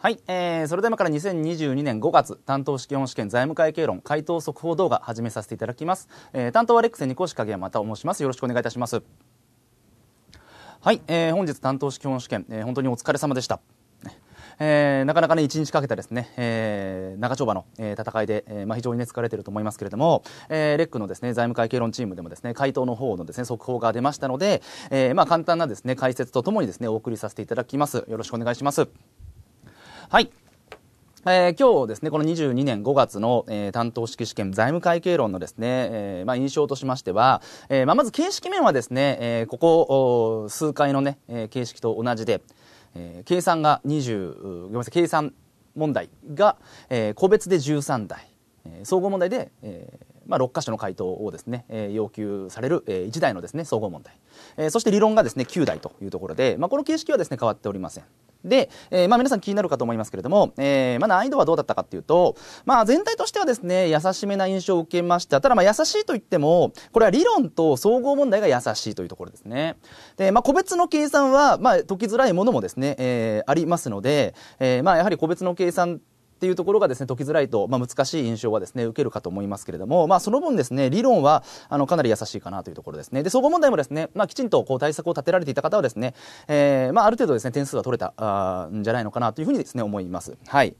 はい、えー、それでは今から2022年5月担当試験試験財務会計論回答速報動画始めさせていただきます、えー、担当はレックス二越影山と申しますよろしくお願いいたしますはい、えー、本日担当試験試験、えー、本当にお疲れ様でしたえー、なかなかね、一日かけたですね、えー、長丁場の、えー、戦いで、えー、まあ非常にね、疲れてると思いますけれども、えー、レックのですね、財務会計論チームでもですね、回答の方のですね、速報が出ましたので、えー、まあ簡単なですね、解説とともにですね、お送りさせていただきます。よろしくお願いします。はい。えー、今日ですね、この22年5月の、えー、担当式試験財務会計論のですね、えー、まあ印象としましては、えー、まあまず形式面はですね、えー、ここ数回のね、えー、形式と同じで、えー、計算が20、ごめんなさい、計算問題が、えー、個別で13題、えー、総合問題で、えーまあ、6箇所の回答をですね、えー、要求される、えー、1題のですね、総合問題、えー。そして理論がですね、9題というところで、まあ、この形式はですね、変わっておりません。で、えー、まあ皆さん気になるかと思いますけれども、えー、まあ難易度はどうだったかっていうと、まあ全体としてはですね、優しめな印象を受けました。ただまあ優しいと言っても、これは理論と総合問題が優しいというところですね。で、まあ個別の計算は、まあ解きづらいものもですね、えー、ありますので、えー、まあやはり個別の計算っていうところがですね、解きづらいと、まあ、難しい印象はですね、受けるかと思いますけれども、まあ、その分ですね、理論は、あの、かなり優しいかなというところですね。で、総合問題もですね、まあ、きちんと、こう、対策を立てられていた方はですね、えー、まあ、ある程度ですね、点数は取れた、あんじゃないのかなというふうにですね、思います。はい。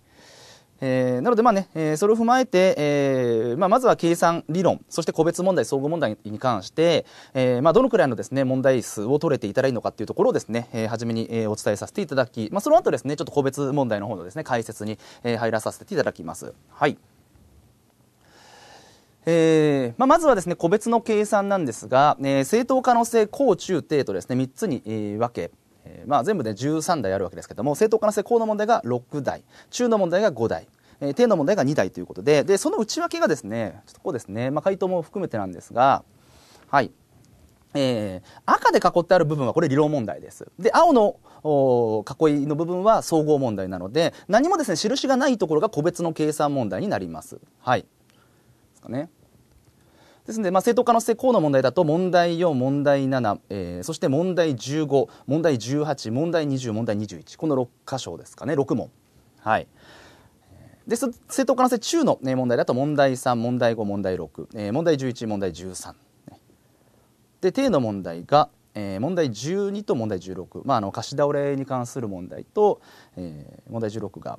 えー、なのでまあね、えー、それを踏まえて、えーまあ、まずは計算理論、そして個別問題、総合問題に関して、えーまあ、どのくらいのですね、問題数を取れていたらいいのかっていうところをですね、えー、初めに、え、お伝えさせていただき、まあ、その後ですね、ちょっと個別問題の方のですね、解説に、え、入らさせていただきます。はい。えーまあ、まずはですね個別の計算なんですが、えー、正当可能性高中低とですね3つに、えー、分け、えーまあ、全部で13題あるわけですけども正当可能性高の問題が6題中の問題が5題えー、低の問題が2題ということででその内訳がですねちょっとこうですね、まあ、回答も含めてなんですがはいえー、赤で囲ってある部分はこれ理論問題です。で、青の囲いの部分は総合問題なので、何もですね、印がないところが個別の計算問題になります。はい。ですかね。ですので、まあ、正当可能性項の問題だと、問題4、問題7、えー、そして問題15、問題18、問題20、問題21。この6箇所ですかね、6問。はい。で、正当可能性中の、ね、問題だと、問題3、問題5、問題6、えー、問題11、問題13。で、低の問題が、えー、問題12と問題16。まあ、あの、貸し倒れに関する問題と、えー、問題16が、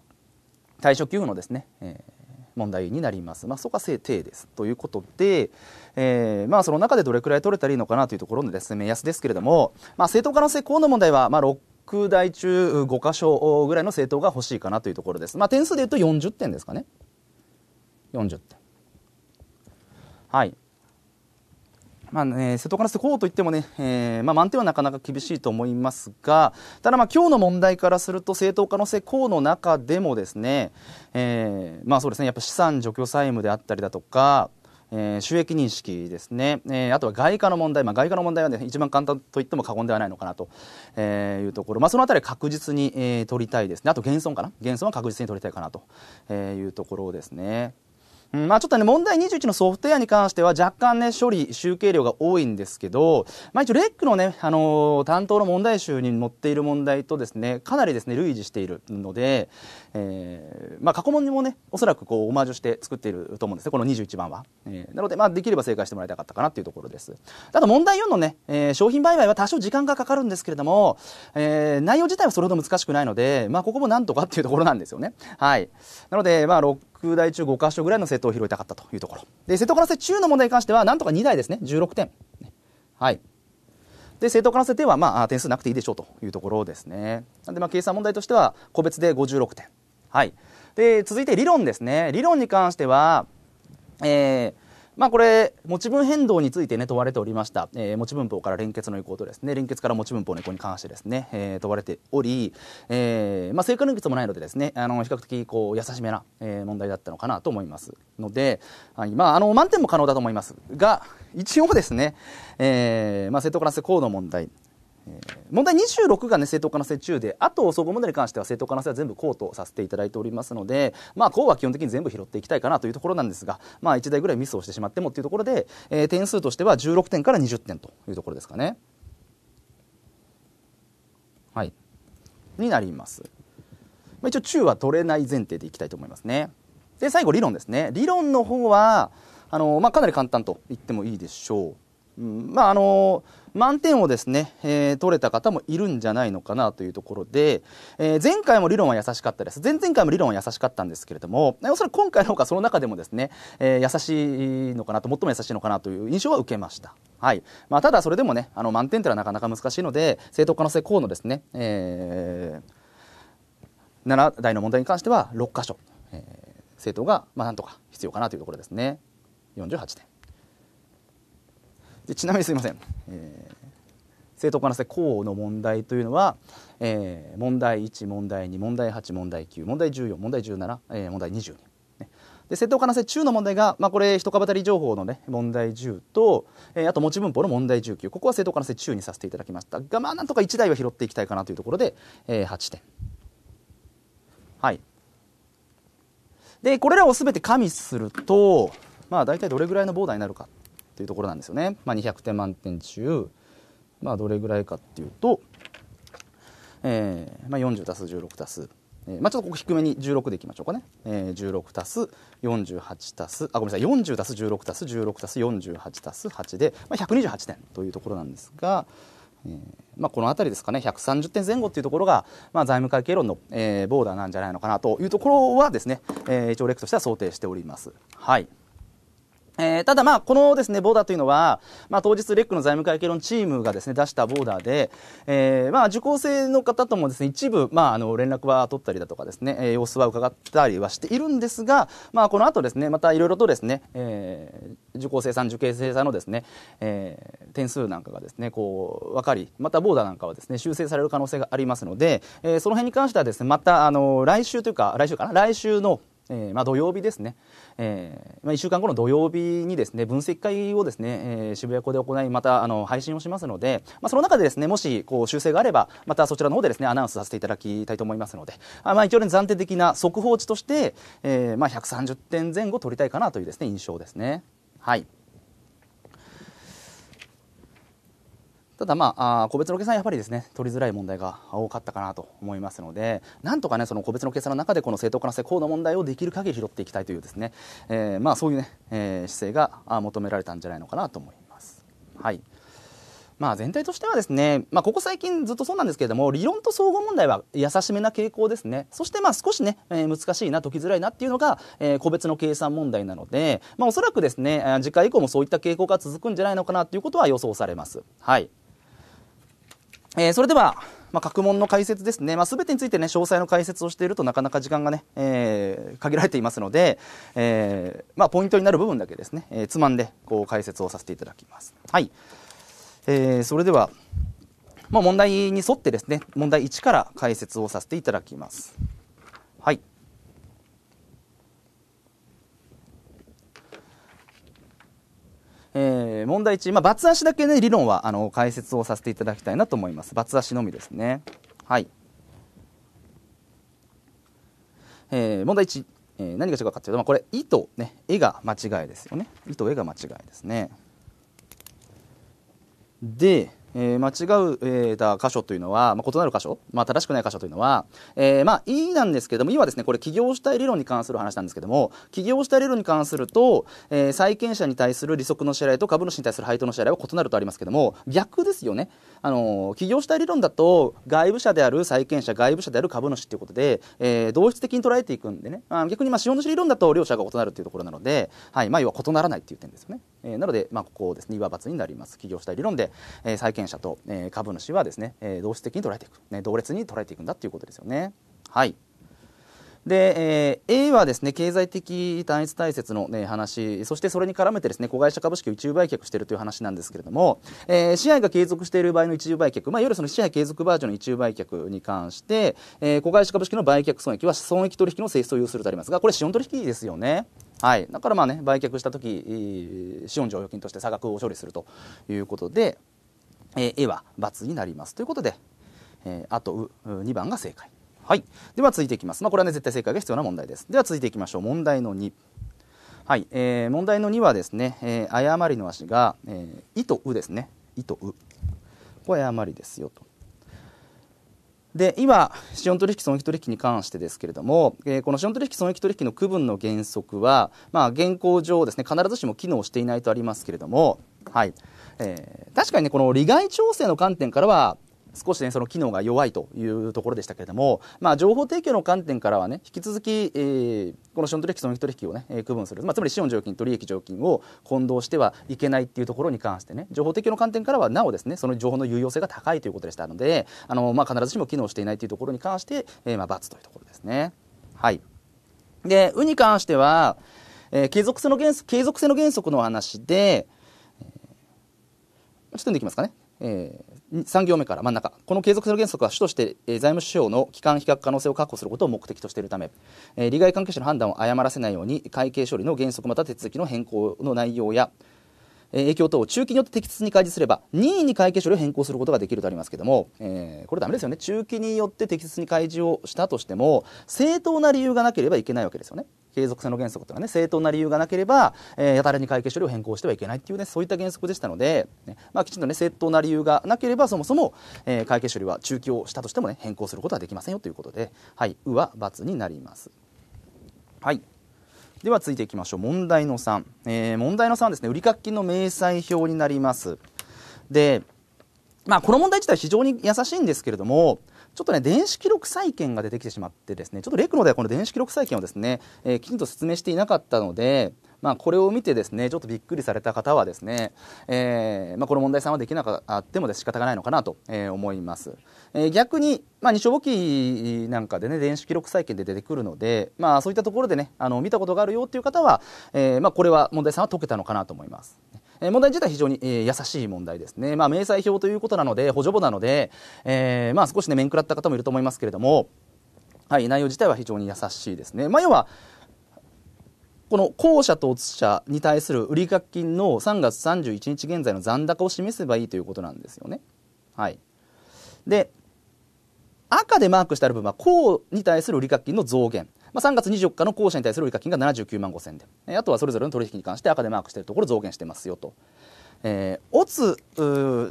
対処給付のですね、えー問題になります。まあ、そこは正定です。ということで、えー、まあ、その中でどれくらい取れたらいいのかなというところのですね、目安ですけれども、まあ、正当可能性項の問題は、まあ、6台中5箇所ぐらいの政党が欲しいかなというところです。まあ、点数で言うと40点ですかね。40点。はい。まあね、瀬戸からこうといってもね、えーまあ、満点はなかなか厳しいと思いますが、ただまあ今日の問題からすると正当可能性項の中でもですね、えー、まあそうですね、やっぱ資産除去債務であったりだとか、えー、収益認識ですね、えー、あとは外貨の問題、まあ、外貨の問題は、ね、一番簡単と言っても過言ではないのかなと、いうところ、まあ、そのあたり確実に、えー、取りたいですね、あと減損かな、減損は確実に取りたいかなと、いうところですね。うん、まあちょっとね、問題21のソフトウェアに関しては若干ね、処理、集計量が多いんですけど、まあ一応レックのね、あのー、担当の問題集に載っている問題とですね、かなりですね、類似しているので、えー、まあ過去問にもね、おそらくこう、オマージュして作っていると思うんですね、この21番は。えー、なので、まあできれば正解してもらいたかったかなっていうところです。あと問題4のね、えー、商品売買は多少時間がかかるんですけれども、えー、内容自体はそれほど難しくないので、まあここもなんとかっていうところなんですよね。はい。なので、まあ6題中5箇所ぐらいの瀬戸を拾いたかったというところ。で、瀬戸可能性中の問題に関しては、なんとか2台ですね。16点。はい。で、正当可能性点は、まあ、点数なくていいでしょうというところですね。なんで、まあ、計算問題としては、個別で56点。はい。で、続いて理論ですね。理論に関しては、えー、まあこれ、持ち分変動についてね、問われておりました。えー、持ち分法から連結の移行とですね、連結から持ち分法の移行に関してですね、えー、問われており、えー、まあ正確連結もないのでですね、あの、比較的こう、優しめな、えー、問題だったのかなと思います。ので、はい、まああの、満点も可能だと思いますが、一応ですね、えー、まあ正当可能性項の問題、問題26がね、正当可能性中で、あと総合問題に関しては正当可能性は全部項とさせていただいておりますので、まあ、項は基本的に全部拾っていきたいかなというところなんですが、まあ、1台ぐらいミスをしてしまってもっていうところで、えー、点数としては16点から20点というところですかね。はい。になります。まあ、一応中は取れない前提でいきたいと思いますねで最後理論ですね理論の方はあの、まあ、かなり簡単と言ってもいいでしょう、うん、まああの満点をですね、えー、取れた方もいるんじゃないのかなというところで、えー、前回も理論は優しかったです。前々回も理論は優しかったんですけれども、おそらく今回の方がその中でもですね、えー、優しいのかなと、最も優しいのかなという印象は受けました。はい。まあ、ただそれでもね、あの、満点というのはなかなか難しいので、正当可能性項のですね、えー、7台の問題に関しては6箇所、えー、正当が、まあ、なんとか必要かなというところですね。48点。でちなみにすみません、えー、正当化な性項の問題というのは、えー、問題1問題2問題8問題9問題14問題17、えー、問題22で正当化な性中の問題が、まあ、これ一株当たり情報の、ね、問題10と、えー、あと持ち分法の問題19ここは正当化な性中にさせていただきました。がまあなんとか1台は拾っていきたいかなというところで、えー、8点。はい。でこれらを全て加味するとまあ大体どれぐらいのボーダーになるか。というところなんですよね。まあ、200点満点中、まあ、どれぐらいかっていうと、えーまあ、40足す16足す、えーまあ、ちょっとここ低めに16でいきましょうかね、えー、16足す48足す。あごめんなさい。40足す16足す16足す48足す8で、まあ、128点というところなんですが、えーまあ、この辺りですかね。130点前後っていうところが、まあ、財務会計論の、えー、ボーダーなんじゃないのかなというところはですね、えー、一応レクとしては想定しております。はい。えー、ただまあ、このですね、ボーダーというのは、まあ当日レックの財務会計論チームがですね、出したボーダーで、えー、まあ受講生の方ともですね、一部、まああの、連絡は取ったりだとかですね、えー、様子は伺ったりはしているんですが、まあこの後ですね、またいろいろとですね、えー、受講生さん、受験生さんのですね、えー、点数なんかがですね、こう、分かり、またボーダーなんかはですね、修正される可能性がありますので、えー、その辺に関してはですね、また、あの、来週というか、来週かな、来週の、えー、まあ土曜日ですね、えーまあ、1週間後の土曜日にですね分析会をですね、えー、渋谷校で行いまたあの配信をしますので、まあ、その中でですねもしこう修正があればまたそちらの方でですねアナウンスさせていただきたいと思いますのであ、まあ、一応、ね、暫定的な速報値として、えまあ、130点前後取りたいかなというですね印象ですね。はいただまあ個別の計算やっぱりですね取りづらい問題が多かったかなと思いますのでなんとかねその個別の計算の中でこの正当化な性項の問題をできる限り拾っていきたいというですね、えー、まあそういうね、えー、姿勢が求められたんじゃないのかなと思います。はいまあ、全体としてはですね、まあ、ここ最近ずっとそうなんですけれども理論と総合問題は優しめな傾向ですねそしてまあ少しね、えー、難しいな解きづらいなっていうのが、えー、個別の計算問題なので、まあ、おそらくですね次回以降もそういった傾向が続くんじゃないのかなということは予想されます。はいえー、それでは、まあ、各問の解説ですね、まあ、全てについてね詳細の解説をしているとなかなか時間がね、えー、限られていますので、えーまあ、ポイントになる部分だけですね、えー、つまんでこう解説をさせていただきます。はい、えー、それでは、まあ、問題に沿ってですね問題1から解説をさせていただきますはいえー、問題1、まあ、バツ足だけね、理論は、あの、解説をさせていただきたいなと思います。バツ足のみですね。はい。えー、問題1、えー、何が違うかというと、まあ、これ、「意」と、ね「絵が間違いですよね。「意」と「絵が間違いですね。で、えー、間違う、えー、た箇所というのは、まあ、異なる箇所、まあ、正しくない箇所というのは、えー、まあ、いいなんですけども、いいはですね、これ、起業主体理論に関する話なんですけども、起業主体理論に関すると、えー、債権者に対する利息の支払いと株主に対する配当の支払いは異なるとありますけども、逆ですよね。あの、起業主体理論だと、外部者である債権者、外部者である株主ということで、えー、同質的に捉えていくんでね、まあ、逆に、まあ、資本主理論だと両者が異なるというところなので、はい、まあ、要は異ならないという点ですよね。えー、なので、まあ、ここですね、いわばになります。起業したい理論で、えー、債権者と、えー、株主はですね、えー、同質的に捉えていく、ね、同列に捉えていくんだということですよね。はいで、えー、A はですね経済的単一大切の、ね、話そしてそれに絡めてですね子会社株式を一部売却しているという話なんですけれども、えー、支配が継続している場合の一部売却、まあ、いわゆるその支配継続バージョンの一部売却に関して、えー、子会社株式の売却損益は損益取引の性質を有するとありますがこれ資本取引ですよね。はい、だからまあね売却した時資本剰余金として差額を処理するということで、えー、A は×になりますということで、えー、あと2番が正解。はい。では続いていきます。まあ、これはね、絶対正解が必要な問題です。では続いていきましょう。問題の2。はい。えー、問題の2はですね、えー、誤りの足が、えー、いとうですね。いとう。これ誤りですよと。で今、資本取引、損益取引に関してですけれども、えー、この資本取引、損益取引の区分の原則は、まあ、現行上ですね、必ずしも機能していないとありますけれども、はいえー、確かにね、この利害調整の観点からは、少しね、その機能が弱いというところでしたけれども、まあ、情報提供の観点からはね、引き続き、えー、この資本取引、損益取引をね、えー、区分する、まあ、つまり資本常勤と利益常勤を混同してはいけないっていうところに関してね、情報提供の観点からはなおですね、その情報の有用性が高いということでしたので、あの、まあ、必ずしも機能していないというところに関して、えー、まあ、×というところですね。はい。で、うに関しては、えー、継続性の原則、継続性の原則の話で、ちょっと読んでいきますかね。えー3行目から真ん中、この継続する原則は主として、財務省の期間比較可能性を確保することを目的としているため、利害関係者の判断を誤らせないように、会計処理の原則また手続きの変更の内容や、影響等を中期によって適切に開示すれば、任意に会計処理を変更することができるとありますけれども、えー、これダメですよね。中期によって適切に開示をしたとしても、正当な理由がなければいけないわけですよね。継続性の原則というのはね、正当な理由がなければ、えー、やたらに会計処理を変更してはいけないっていうね、そういった原則でしたので、ね、まあ、きちんとね、正当な理由がなければ、そもそも、えー、会計処理は中期をしたとしてもね、変更することはできませんよということで、はい、うは×になります。はい。では続いていきましょう。問題の3。えー、問題の3はですね、売掛金の明細表になります。で、まあ、この問題自体非常に優しいんですけれども、ちょっとね、電子記録債権が出てきてしまってですね、ちょっとレクノではこの電子記録債権をですね、えー、きちんと説明していなかったので、まあ、これを見てですねちょっとびっくりされた方はですね、えーまあ、この問題さんはできなかったもで仕方がないのかなと、えー、思います、えー、逆に、まあ、二所簿記なんかでね電子記録債権で出てくるので、まあ、そういったところでねあの見たことがあるよっていう方は、えーまあ、これは問題さんは解けたのかなと思います。え問題自体非常に、え、優しい問題ですね。まあ、明細表ということなので、補助簿なので、えー、まあ、少しね、面食らった方もいると思いますけれども、はい、内容自体は非常に優しいですね。まあ、要は、この公社と写者に対する売掛金の3月31日現在の残高を示せばいいということなんですよね。はい。で、赤でマークしてある部分は公に対する売掛金の増減。まあ、3月24日の公社に対する売掛金が79万5000で、あとはそれぞれの取引に関して赤でマークしているところ増減してますよと。えー、オツ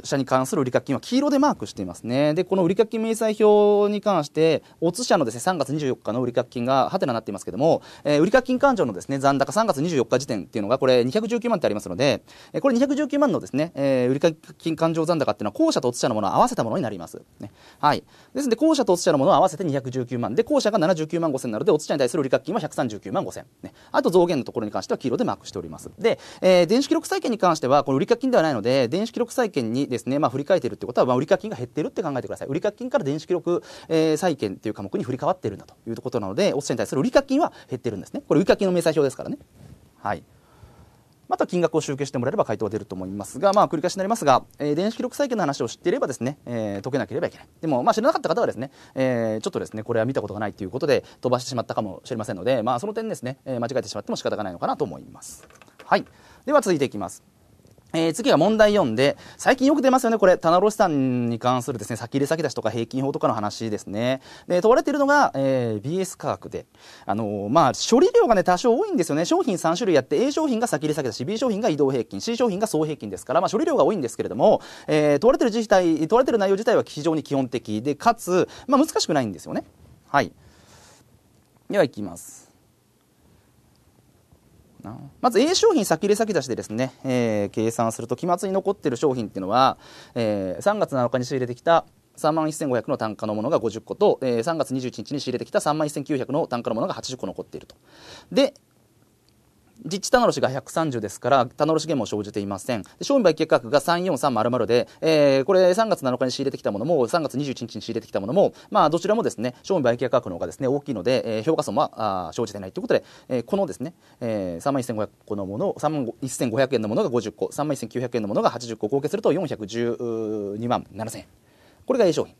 社に関する売掛金は黄色でマークしていますね。で、この売掛金明細表に関して、オツ社のですね、3月24日の売掛金がハテナになっていますけども、えー、売掛金勘定のですね、残高3月24日時点っていうのが、これ219万ってありますので、えー、これ219万のですね、えー、売掛金勘定残高っていうのは、公社とオツ社のものを合わせたものになります。ね。はい。ですので、公社とオツ社のものを合わせて219万。で、公社が79万5000なので、オツ社に対する売掛金は139万5000。ね。あと増減のところに関しては黄色でマークしております。で、えー、電子記録債権に関しては、この売掛金ではないので、電子記録債権にですね、まあ、振り返ってるってことは、まあ、売掛金が減ってるって考えてください。売掛金から電子記録、えー、債権っていう科目に振り替わってるんだということなので、おっしゃに対する売掛金は減ってるんですね。これ売掛金の明細表ですからね。はい。また金額を集計してもらえれば回答が出ると思いますが、まあ、繰り返しになりますが、えー、電子記録債権の話を知っていればですね、えー、解けなければいけない。でも、まあ、知らなかった方はですね、えー、ちょっとですね、これは見たことがないということで飛ばしてしまったかもしれませんので、まあ、その点ですね、え、間違えてしまっても仕方がないのかなと思います。はい。では続いていきます。えー、次が問題4で、最近よく出ますよね、これ、棚卸資産に関するですね、先入れ先出しとか平均法とかの話ですね。で、問われているのが、えー、BS 価格で、あのー、まあ、処理量がね、多少多いんですよね。商品3種類やって、A 商品が先入れ先出し、B 商品が移動平均、C 商品が総平均ですから、まあ、処理量が多いんですけれども、えー、問われてる自体、問われてる内容自体は非常に基本的で、かつ、まあ、難しくないんですよね。はい。では、いきます。まず A 商品先入れ先出しでですね、えー、計算すると期末に残っている商品っていうのは、えー、3月7日に仕入れてきた3万1500の単価のものが50個と、えー、3月21日に仕入れてきた3万1900の単価のものが80個残っていると。で、実地棚卸が130ですから、棚卸減も生じていません。商品売却価格が34300で、えー、これ3月7日に仕入れてきたものも、3月21日に仕入れてきたものも、まあ、どちらもですね、商品売却価格の方がですね、大きいので、えー、評価損はあ生じていないということで、えー、このですね、えー、3万1500個のもの、3万1500円のものが50個、3万1900円のものが80個、合計すると412万7000円。これが A 商品。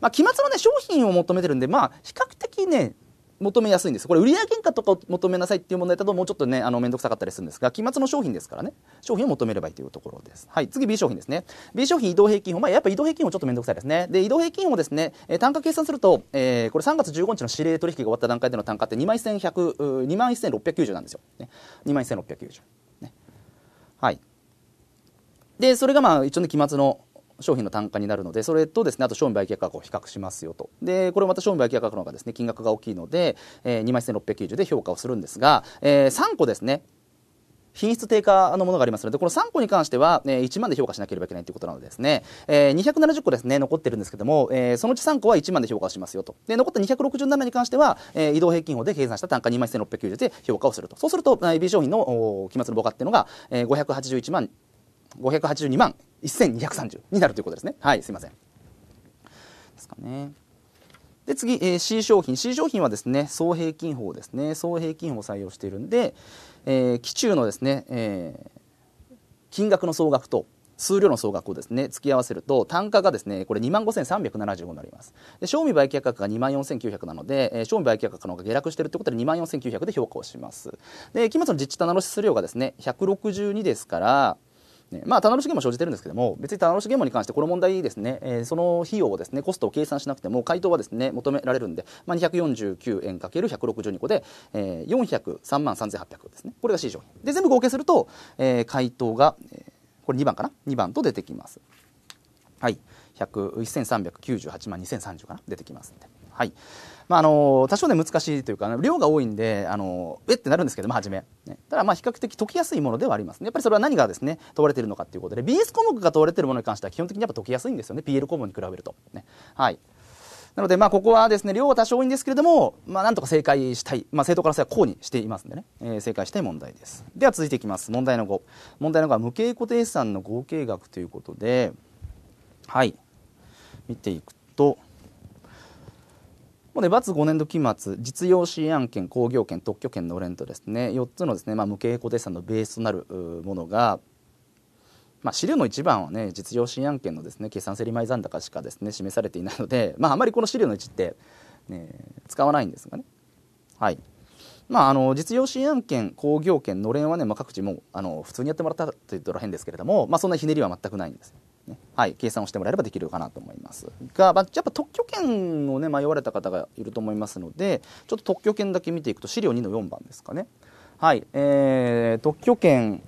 まあ、期末のね、商品を求めてるんで、まあ、比較的ね、求めやすいんです。これ、売上原価とかを求めなさいっていう問題だと、もうちょっとね、あの、めんどくさかったりするんですが、期末の商品ですからね、商品を求めればいいというところです。はい、次 B 商品ですね。B 商品移動平均法、まあ、やっぱ移動平均法ちょっとめんどくさいですね。で、移動平均法ですね、えー、単価計算すると、えー、これ3月15日の指令取引が終わった段階での単価って2万1100、2万1690なんですよ。ね、2万1690。ね。はい。で、それがまあ、一応ね、期末の商品の単価になるのでそれとですねあと商品売却価格を比較しますよとでこれまた商品売却価格の方がですね金額が大きいので、えー、2万1690で評価をするんですが、えー、3個ですね品質低下のものがありますので、この3個に関しては、えー、1万で評価しなければいけないということなのでですね、えー、270個ですね、残ってるんですけども、えー、そのうち3個は1万で評価しますよと。で、残った267に関しては、えー、移動平均法で計算した単価2万1690で評価をすると。そうすると、B 商品の期末の母価っていうのが、えー、581万、582万1230になるということですね。はい、すいません。ですかね。で次、えー、C 商品 C 商品はですね総平均法ですね総平均法を採用しているんで、えー、期中のですね、えー、金額の総額と数量の総額をですね付き合わせると単価がですねこれ2万5375になりますで賞味売却価格が2万4900なので、えー、賞味売却価格の方が下落しているということで2万4900で評価をしますで期末の実地棚卸数量がですね162ですからね、まあ、棚卸ゲーム生じてるんですけども、別に棚卸ゲームに関してこの問題ですね、えー、その費用をですね、コストを計算しなくても、回答はですね、求められるんで、まあ、249円かける162個で、えー、403万3800ですね。これが C 商品。で、全部合計すると、えー、回答が、えー、これ2番かな ?2 番と出てきます。はい。1398万2030かな？出てきますんで。はい。まあ、あの多少ね難しいというか、量が多いんであのえってなるんですけども初め、ね、ただまあ比較的解きやすいものではあります、ね、やっぱりそれは何がですね問われているのかということで BS 項目が問われているものに関しては基本的にやっぱ解きやすいんですよね PL 項目に比べると、ね、はいなので、まあ、ここはですね、量は多少多いんですけれども、まあ、なんとか正解したい。まあ、生徒からすればこうにしていますんでね、えー、正解したい問題です。では続いていきます。問題の5。問題の5は無形固定資産の合計額ということで、はい。見ていくと、もうね、罰5年度期末、実用支援案件、工業権、特許権の連とですね、4つのですね、まあ、無形固定資産のベースとなるものが、まあ、資料の一番はね、実用支援案件のですね、決算競り前残高しかですね、示されていないので、まあ、あまりこの資料の1って、ね、使わないんですがね。はい。まあ、あの実用支援案件、工業権、のれんはね、まあ、各地もあの普通にやってもらったと言ったら変ですけれども、まあ、そんなひねりは全くないんです。ね、はい、計算をしてもらえればできるかなと思いますが、まあ、やっぱ特許権をね迷われた方がいると思いますのでちょっと特許権だけ見ていくと資料2の4番ですかね。はい、えー、特許権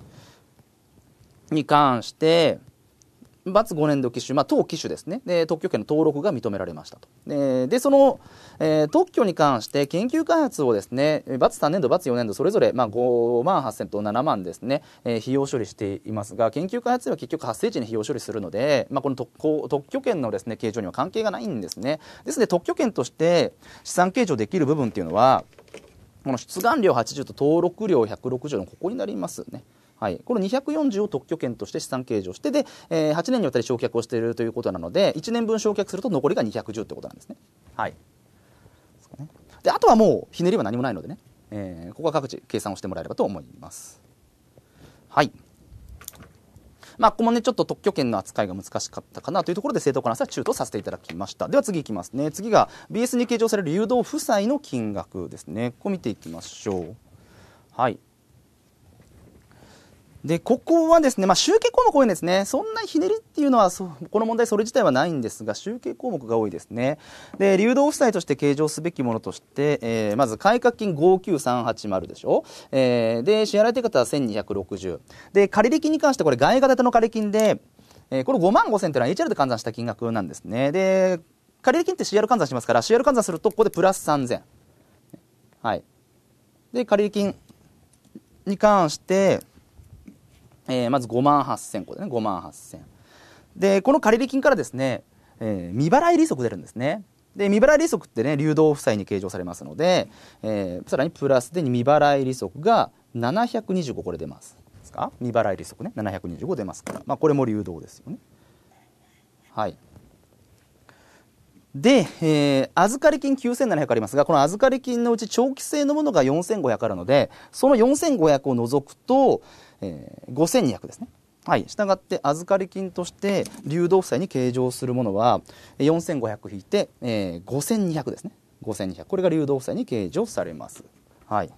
に関して罰5年度機種、まあ、当機種ですねで特許権の登録が認められましたとででその、えー、特許に関して研究開発をですね罰3年度罰4年度それぞれ、まあ、5万8000と7万ですね、えー、費用処理していますが研究開発は結局発生地に費用処理するので、まあ、この特特許権のですね計上には関係がないんですねですので特許権として資産計上できる部分っていうのはこの出願料80と登録料160のここになりますね。はい、この240を特許権として資産計上してで、えー、8年にわたり償却をしているということなので1年分償却すると残りが210ということなんですね。はい、であとはもうひねりは何もないのでね、えー、ここは各地計算をしてもらえればと思います。はいまあ、ここもね、ちょっと特許権の扱いが難しかったかなというところで、正当化なさは中途させていただきました。では次いきますね。次が BS に計上される誘導負債の金額ですね。ここ見ていきましょう。はい。で、ここはですね、まあ、集計項目多いんですね。そんなひねりっていうのは、この問題それ自体はないんですが、集計項目が多いですね。で、流動負債として計上すべきものとして、えー、まず、改革金59380でしょ？えー、で、支払い手方は1260。で、借入金に関してこれ、外貨建ての借入金で、えー、これ5万5000というのは HR で換算した金額なんですね。で、借入金って CR 換算しますから、CR 換算すると、ここでプラス3000。はい。で、借入金に関して、えー、まず5万8000個でね5万8000でこの借入金からですね、えー、未払い利息出るんですね。で未払い利息ってね流動負債に計上されますので、えー、さらにプラスで未払い利息が725これ出ます。ですか？未払い利息ね725出ますから、まあ、これも流動ですよね。はい。で、えー、預かり金9700ありますが、この預かり金のうち長期性のものが4500あるので、その4500を除くと、えー、5200ですね。はい。したがって、預かり金として流動負債に計上するものは、4500引いて、えー、5200ですね。5200。これが流動負債に計上されます。はい。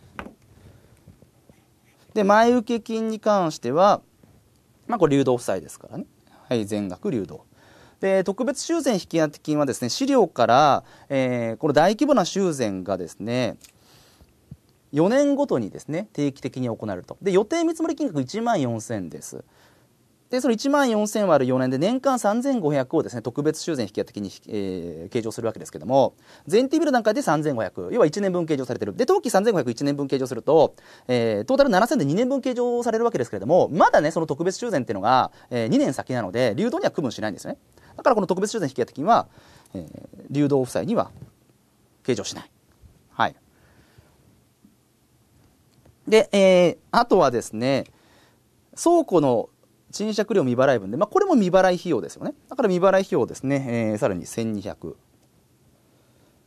で、前受け金に関しては、まあ、これ流動負債ですからね。はい。全額流動。で特別修繕引当金はですね資料から、えー、この大規模な修繕がですね4年ごとにですね定期的に行われるとで予定見積もり金額1万4000ですで、その1万4000割る4年で年間3500をですね、特別修繕引き当的に、えー、計上するわけですけども、前提ビル段階で3500、要は1年分計上されてる。で、当期3500、1年分計上すると、えー、トータル7000で2年分計上されるわけですけれども、まだね、その特別修繕っていうのが、えー、2年先なので、流動には区分しないんですね。だからこの特別修繕引き当的には、えー、流動負債には計上しない。はい。で、えー、あとはですね、倉庫の賃借料未払い分で、まあ、これも未払い費用ですよね。だから未払い費用ですね、えー、さらに1200。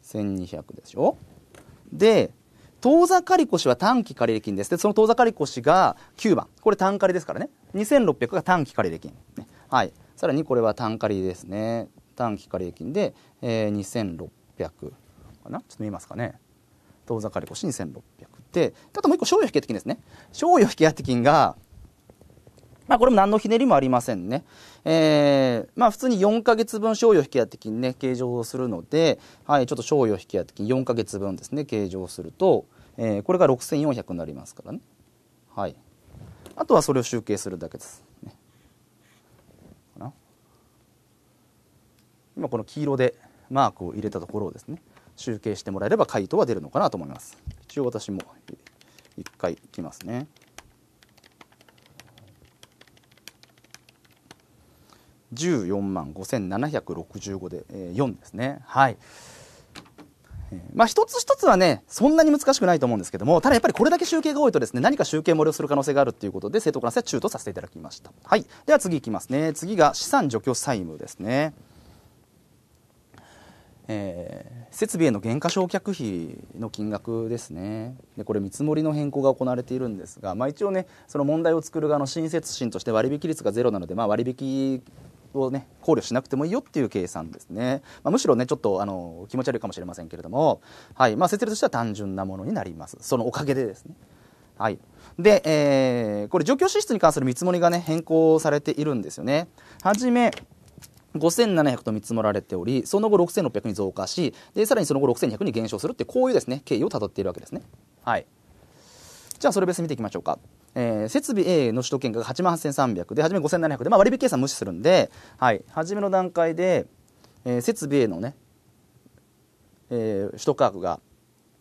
1200でしょ。で、当座借越は短期借入金です。で、その当座借越が9番。これ単借ですからね。2600が短期借入金。はい。さらにこれは単借ですね。短期借入金で、えー、2600かなちょっと見えますかね。当座借越2600。で、あともう一個、賞与引当金ですね。賞与引当金が、まあ、これも何のひねりもありませんね。えー、まあ、普通に4ヶ月分賞与引当金ね、計上するので、はい、ちょっと賞与引当金4ヶ月分ですね、計上すると、えー、これが6400になりますからね。はい。あとはそれを集計するだけです。ね、今この黄色でマークを入れたところですね、集計してもらえれば回答は出るのかなと思います。一応私も1回いきますね。14万5765で、えー、4ですね。はい。まあ一つ一つはね、そんなに難しくないと思うんですけども、ただやっぱりこれだけ集計が多いとですね、何か集計漏れをする可能性があるということで、正当化なせは中とさせていただきました。はい。では次いきますね。次が資産除去債務ですね。えー、設備への減価償却費の金額ですね。でこれ見積もりの変更が行われているんですが、まあ、一応ねその問題を作る側の親切心として割引率がゼロなので、まあ、割引をね考慮しなくてもいいよっていう計算ですね、まあ、むしろねちょっとあの気持ち悪いかもしれませんけれども、はい。まあ、設立としては単純なものになります。そのおかげでですね。はい。で、えー、これ状況支出に関する見積もりがね変更されているんですよね。はじめ5700と見積もられており、その後6600に増加し、で、さらにその後6200に減少するって、こういうですね、経緯をたどっているわけですね。はい。じゃあ、それ別に見ていきましょうか。えー、設備 A の取得金額が8万8300で、初め5700で、まあ、割引計算無視するんで、はい、初めの段階で、えー、設備 A のね、えー、取得価格が、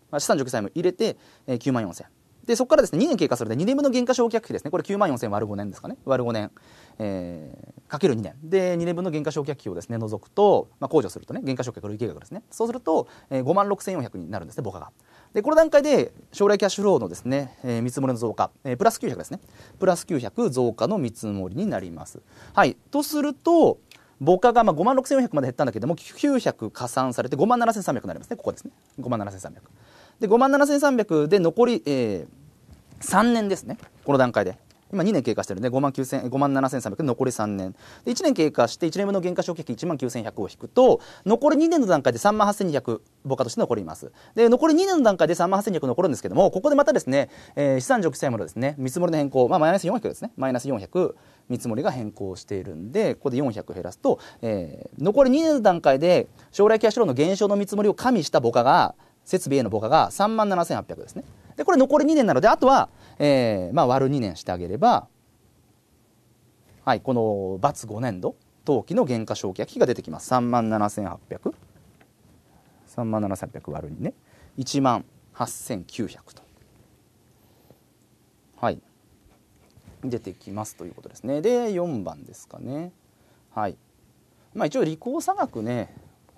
まあ、資産除去債務入れて、えー、9万4000。で、そこからですね、2年経過するので、2年分の減価償却費ですね。これ9万4000割る5年ですかね。割る5年。えー、かける2年。で、2年分の減価償却費をですね、除くと、まあ、控除するとね、減価償却累計額ですね。そうすると、えー、5万6400になるんですね、母価が。で、この段階で、将来キャッシュフローのですね、えー、見積もりの増加、えー、プラス900ですね。プラス900増加の見積もりになります。はい。とすると、母価がまあ5万6400まで減ったんだけども、900加算されて5万7300になりますね。ここですね。5万7300。で5万7300で残り、えー、3年ですねこの段階で今2年経過してるんで5万9 5万7300残り3年。で1年経過して1年分の減価償却1万9100を引くと残り2年の段階で3万8200母価として残ります。で残り2年の段階で3万8200残るんですけどもここでまたですね、えー、資産除去債務のですね見積もりの変更、まあ、マイナス400ですね。マイナス400見積もりが変更しているんでここで400減らすと、えー、残り2年の段階で将来キャッシュローの減少の見積もりを加味した母価が設備 A の母価が3万7800ですね。でこれ残り2年なのであとは、えーまあ、割る2年してあげれば、はい、この罰5年度当期の減価償却費が出てきます。3万7800 3万7800割る2ね。1万8900と。はい。出てきますということですね。で4番ですかね。はい。まあ一応履行差額ね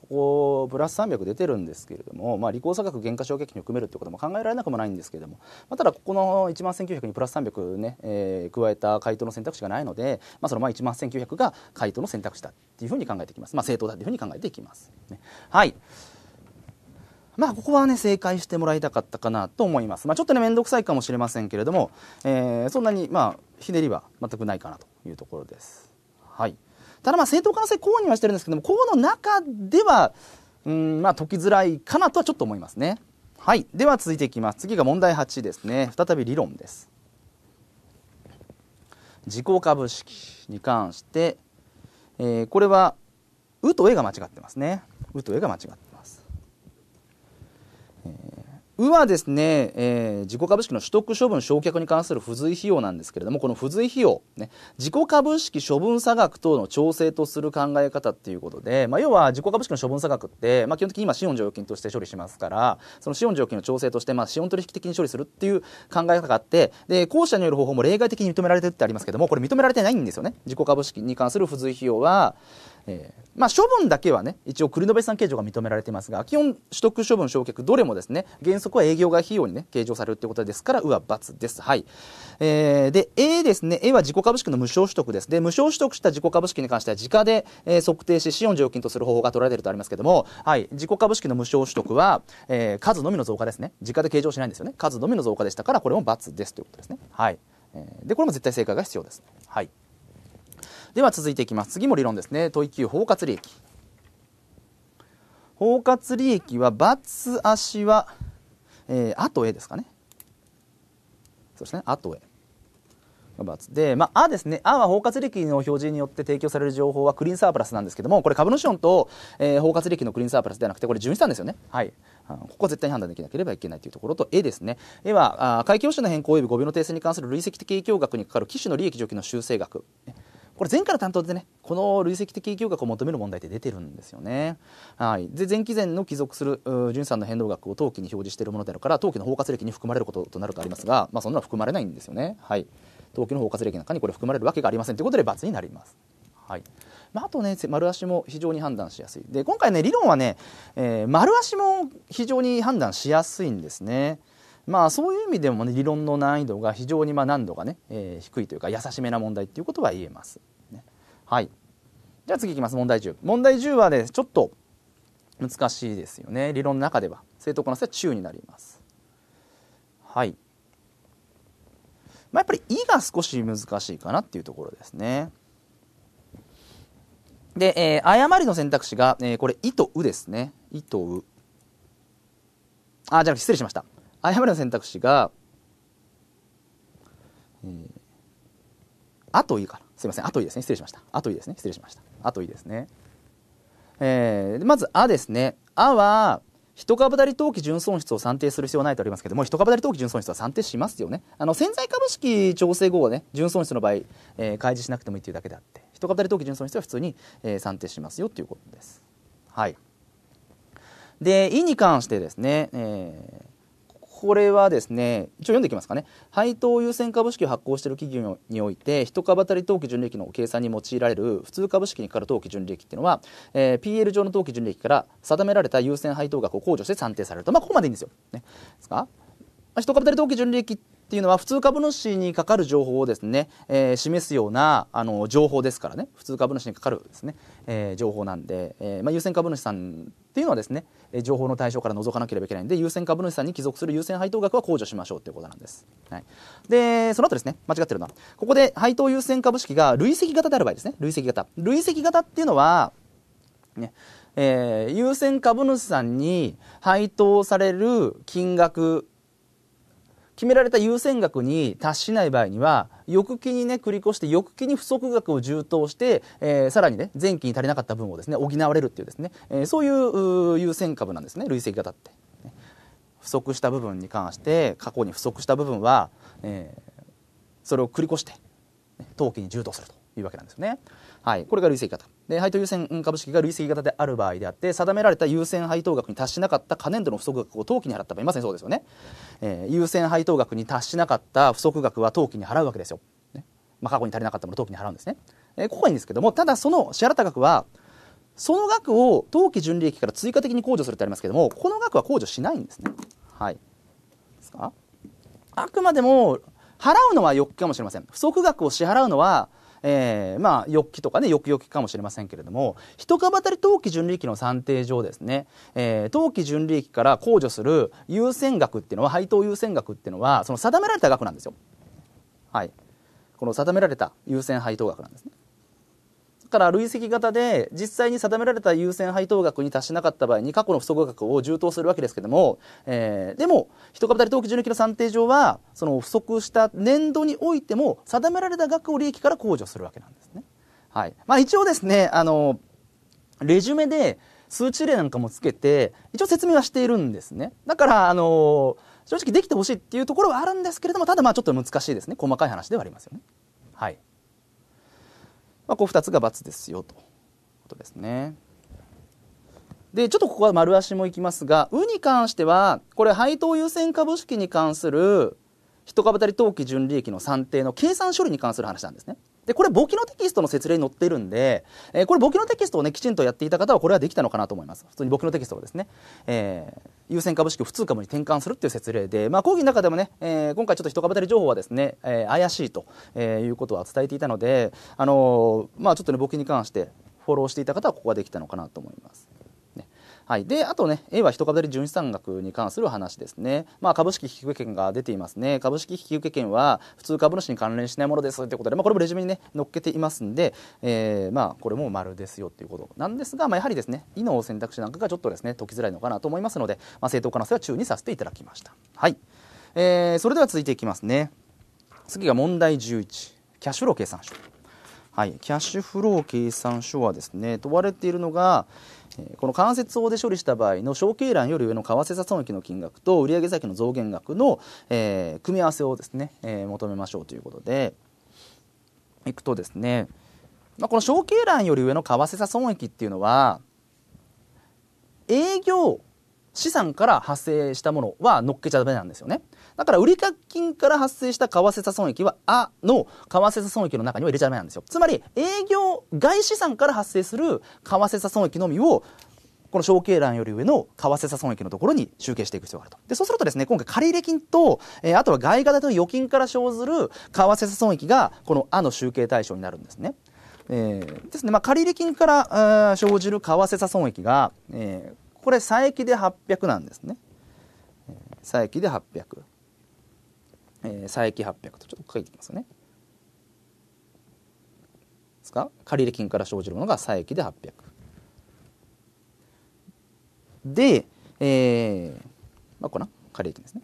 ここプラス300出てるんですけれども、まあ、履行差額減価償却費に含めるということも考えられなくもないんですけれども、まあ、ただここの1万1900にプラス300ね、えー、加えた回答の選択肢がないので、まあ、そのまあ1万1900が回答の選択肢だっていうふうに考えていきます。まあ、正当だというふうに考えていきます。ね、はい。まあ、ここはね、正解してもらいたかったかなと思います。まあ、ちょっとね、めんどくさいかもしれませんけれども、えー、そんなに、まあ、ひねりは全くないかなというところです。はい。ただまあ正当化の性こうにはしてるんですけども、こうの中では、うん、まあ解きづらいかなとはちょっと思いますね。はい。では続いていきます。次が問題8ですね。再び理論です。自公株式に関して、えー、これは、うとえが間違ってますね。うとえが間違ってます。えー、うはですね、えー、自己株式の取得処分償却に関する付随費用なんですけれども、この付随費用、ね、自己株式処分差額等の調整とする考え方っていうことで、まあ、要は自己株式の処分差額って、まあ、基本的に今資本剰余金として処理しますから、その資本剰余金の調整として、まあ、資本取引的に処理するっていう考え方があって、で、後者による方法も例外的に認められてるってありますけども、これ認められてないんですよね。自己株式に関する付随費用は、えー、まあ、処分だけはね、一応、繰延資産計上が認められていますが、基本、取得処分、償却、どれもですね、原則は営業外費用にね、計上されるということですから、うは×です。はい。えー、で、A ですね、A は自己株式の無償取得です。で、無償取得した自己株式に関しては、時価で、えー、測定し、資本剰金とする方法が取られているとありますけども、はい、自己株式の無償取得は、えー、数のみの増加ですね。時価で計上しないんですよね。数のみの増加でしたから、これも×ですということですね。はい。えー、で、これも絶対正解が必要です。はい。では続いていきます次も理論ですね問い9包括利益包括利益は×足は、えー、あと A ですかねそしてねあと A で、まあ、あですね。あは包括利益の表示によって提供される情報はクリーンサープラスなんですけども、これ株主論と、えー、包括利益のクリーンサープラスではなくて、これ純資産ですよね。はい。ここは絶対に判断できなければいけないというところと、A ですね。A は、あ会計報酬の変更及び5秒の訂正に関する累積的影響額にかかる機種の利益除去の修正額。これ前回の担当でねこの累積的影響額を求める問題って出てるんですよね。はい、で前期前の帰属する純資産の変動額を当期に表示しているものであるから当期の包括歴に含まれることとなるとありますが、まあ、そんなの含まれないんですよね。はい、当期の包括歴の中にこれ含まれるわけがありませんということで×になります。はいまあ、あとね丸足も非常に判断しやすいで今回ね理論はね、えー、丸足も非常に判断しやすいんですね。まあそういう意味でもね理論の難易度が非常にまあ難度がね、えー、低いというか優しめな問題っていうことは言えます。ね、はい。じゃあ次いきます。問題10問題10はねちょっと難しいですよね。理論の中では。正当化の性は中になります。はい。まあ、やっぱり「い」が少し難しいかなっていうところですね。で、えー、誤りの選択肢が、えー、これ「い」と「う」ですね「い」と「う」あじゃあ失礼しました。誤りの選択肢が、えー、あといいかな。すいません。あといいですね。失礼しました。あといいですね。失礼しました。あといいですね。えー、まず、あですね。あは、一株当たり当期純損失を算定する必要はないとありますけども、一株当たり当期純損失は算定しますよね。あの、潜在株式調整後はね、純損失の場合、えー、開示しなくてもいいというだけであって、一株当たり当期純損失は普通に、えー、算定しますよということです。はい。で、意に関してですね、えー、これはですね一応読んでいきますかね。配当優先株式を発行している企業において一株当たり当期純利益の計算に用いられる普通株式にかかる当期純利益っていうのは、えー、PL 上の当期純利益から定められた優先配当額を控除して算定されると。まあここまでいいんですよ。ね、ですか？一株当たり当期純利益っていうのは普通株主にかかる情報をですね、えー、示すようなあの情報ですからね。普通株主にかかるですね、えー、情報なんで、えーまあ、優先株主さんっていうのはですね情報の対象から除かなければいけないんで優先株主さんに帰属する優先配当額は控除しましょうということなんです、はい、でその後ですね間違ってるのはここで配当優先株式が累積型である場合ですね。累積型。累積型っていうのはねえー、優先株主さんに配当される金額決められた優先額に達しない場合には翌期にね繰り越して翌期に不足額を充当して、えー、さらにね前期に足りなかった分をですね補われるっていうですね、えー、そういう優先株なんですね累積型って、不足した部分に関して過去に不足した部分は、えー、それを繰り越して、ね、当期に充当するというわけなんですよね。はい、これが累積型。で配当優先株式が累積型である場合であって定められた優先配当額に達しなかった可年度の不足額を当期に払った場合まさにそうですよね、えー、優先配当額に達しなかった不足額は当期に払うわけですよ、ね。まあ、過去に足りなかったものを当期に払うんですね、えー、ここがいいんですけどもただその支払った額はその額を当期純利益から追加的に控除するってありますけどもこの額は控除しないんですね。はい。ですか？あくまでも払うのは翌期かもしれません。不足額を支払うのはえー、まあ、翌期とかね、翌々期かもしれませんけれども、一株当たり当期純利益の算定上ですね、えー、当期純利益から控除する優先額っていうのは、配当優先額っていうのは、その定められた額なんですよ。はい。この定められた優先配当額なんですね。から累積型で実際に定められた優先配当額に達しなかった場合に過去の不足額を充当するわけですけども、えー、でも一株当たり当期純利益の算定上はその不足した年度においても定められた額を利益から控除するわけなんですね。はいまあ、一応ですねあのレジュメで数値例なんかもつけて、一応説明はしているんですね。だから、あの正直できてほしいっていうところはあるんですけれども、ただまあちょっと難しいですね。細かい話ではありますよね。はい。まあ、こう2つが×ですよ、ということですね。で、ちょっとここは丸足もいきますが、うに関しては、これ配当優先株式に関する一株当たり当期純利益の算定の計算処理に関する話なんですね。で、これ簿記のテキストの説例に載ってるんで、えー、これ簿記のテキストをね、きちんとやっていた方はこれはできたのかなと思います。普通に簿記のテキストをですね、えー、優先株式を普通株に転換するっていう説例で、まあ、講義の中でもね、えー、今回ちょっと一株当たり情報はですね、えー、怪しいと、えー、いうことは伝えていたので、あのー、まあ、ちょっとね、簿記に関してフォローしていた方はここができたのかなと思います。はい、であとね A は一株当たり純資産額に関する話ですね、まあ、株式引受権が出ていますね。株式引受権は普通株主に関連しないものですということで、まあ、これもレジュメにね載っけていますんで、えー、まあこれも丸ですよということ。なんですが、まあ、やはりですね「い」の選択肢なんかがちょっとですね解きづらいのかなと思いますので、まあ、正当可能性は中にさせていただきました。はい、えー、それでは続いていきますね。次が問題11キャッシュフロー計算書。はい、キャッシュフロー計算書はですね問われているのが、この間接法で処理した場合の小計欄より上の為替差損益の金額と売上先の増減額の、えー、組み合わせをですね、えー、求めましょうということでいくとですね、まあ、この小計欄より上の為替差損益っていうのは営業資産から発生したものは乗っけちゃダメなんですよね。だから売掛金から発生した為替差損益は「あ」の為替差損益の中には入れちゃダメなんですよ。つまり営業外資産から発生する為替差損益のみをこの小計欄より上の為替差損益のところに集計していく必要があると。で、そうするとですね、今回借入金と、えー、あとは外貨建ての預金から生ずる為替差損益が、この「あ」の集計対象になるんですね。えー、ですね、まあ、借入金から生じる為替差損益が、えー、これ佐伯で800なんですね。佐伯で800。えー、佐伯800とちょっと書いてきますよね。ですか？借入金から生じるものが佐伯で800。で、えー、まあ、これな借入金ですね。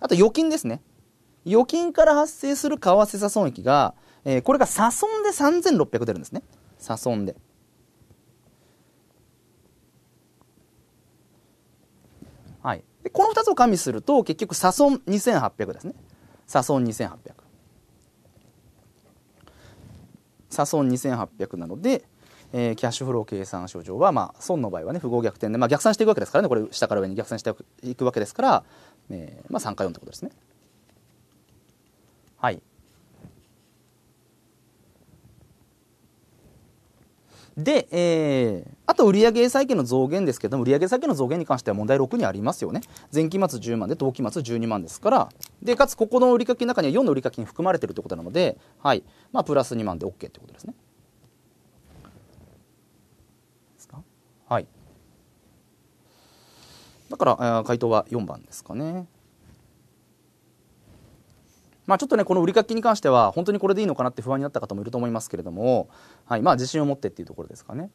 あと預金ですね。預金から発生する為替差損益が、えー、これが差損で3600出るんですね。差損で。はい、でこの2つを加味すると結局差損2800ですね。差損2800差損2800なので、えー、キャッシュフロー計算書上は、まあ、損の場合はね符号逆転で、まあ、逆算していくわけですからね。これ下から上に逆算していくわけですから、えーまあ、3か4ってことですね。はい。で、えー、あと売上債権の増減ですけども、売上債権の増減に関しては問題6にありますよね。前期末10万で、当期末12万ですから、で、かつここの売り掛金の中には4の売り掛金含まれてるということなので、はい。まあ、プラス2万で OK ということですね。ですか？はい。だから、回答は4番ですかね。まあ、ちょっとねこの売り書きに関しては本当にこれでいいのかなって不安になった方もいると思いますけれども、はいまあ、自信を持ってっていうところですかね。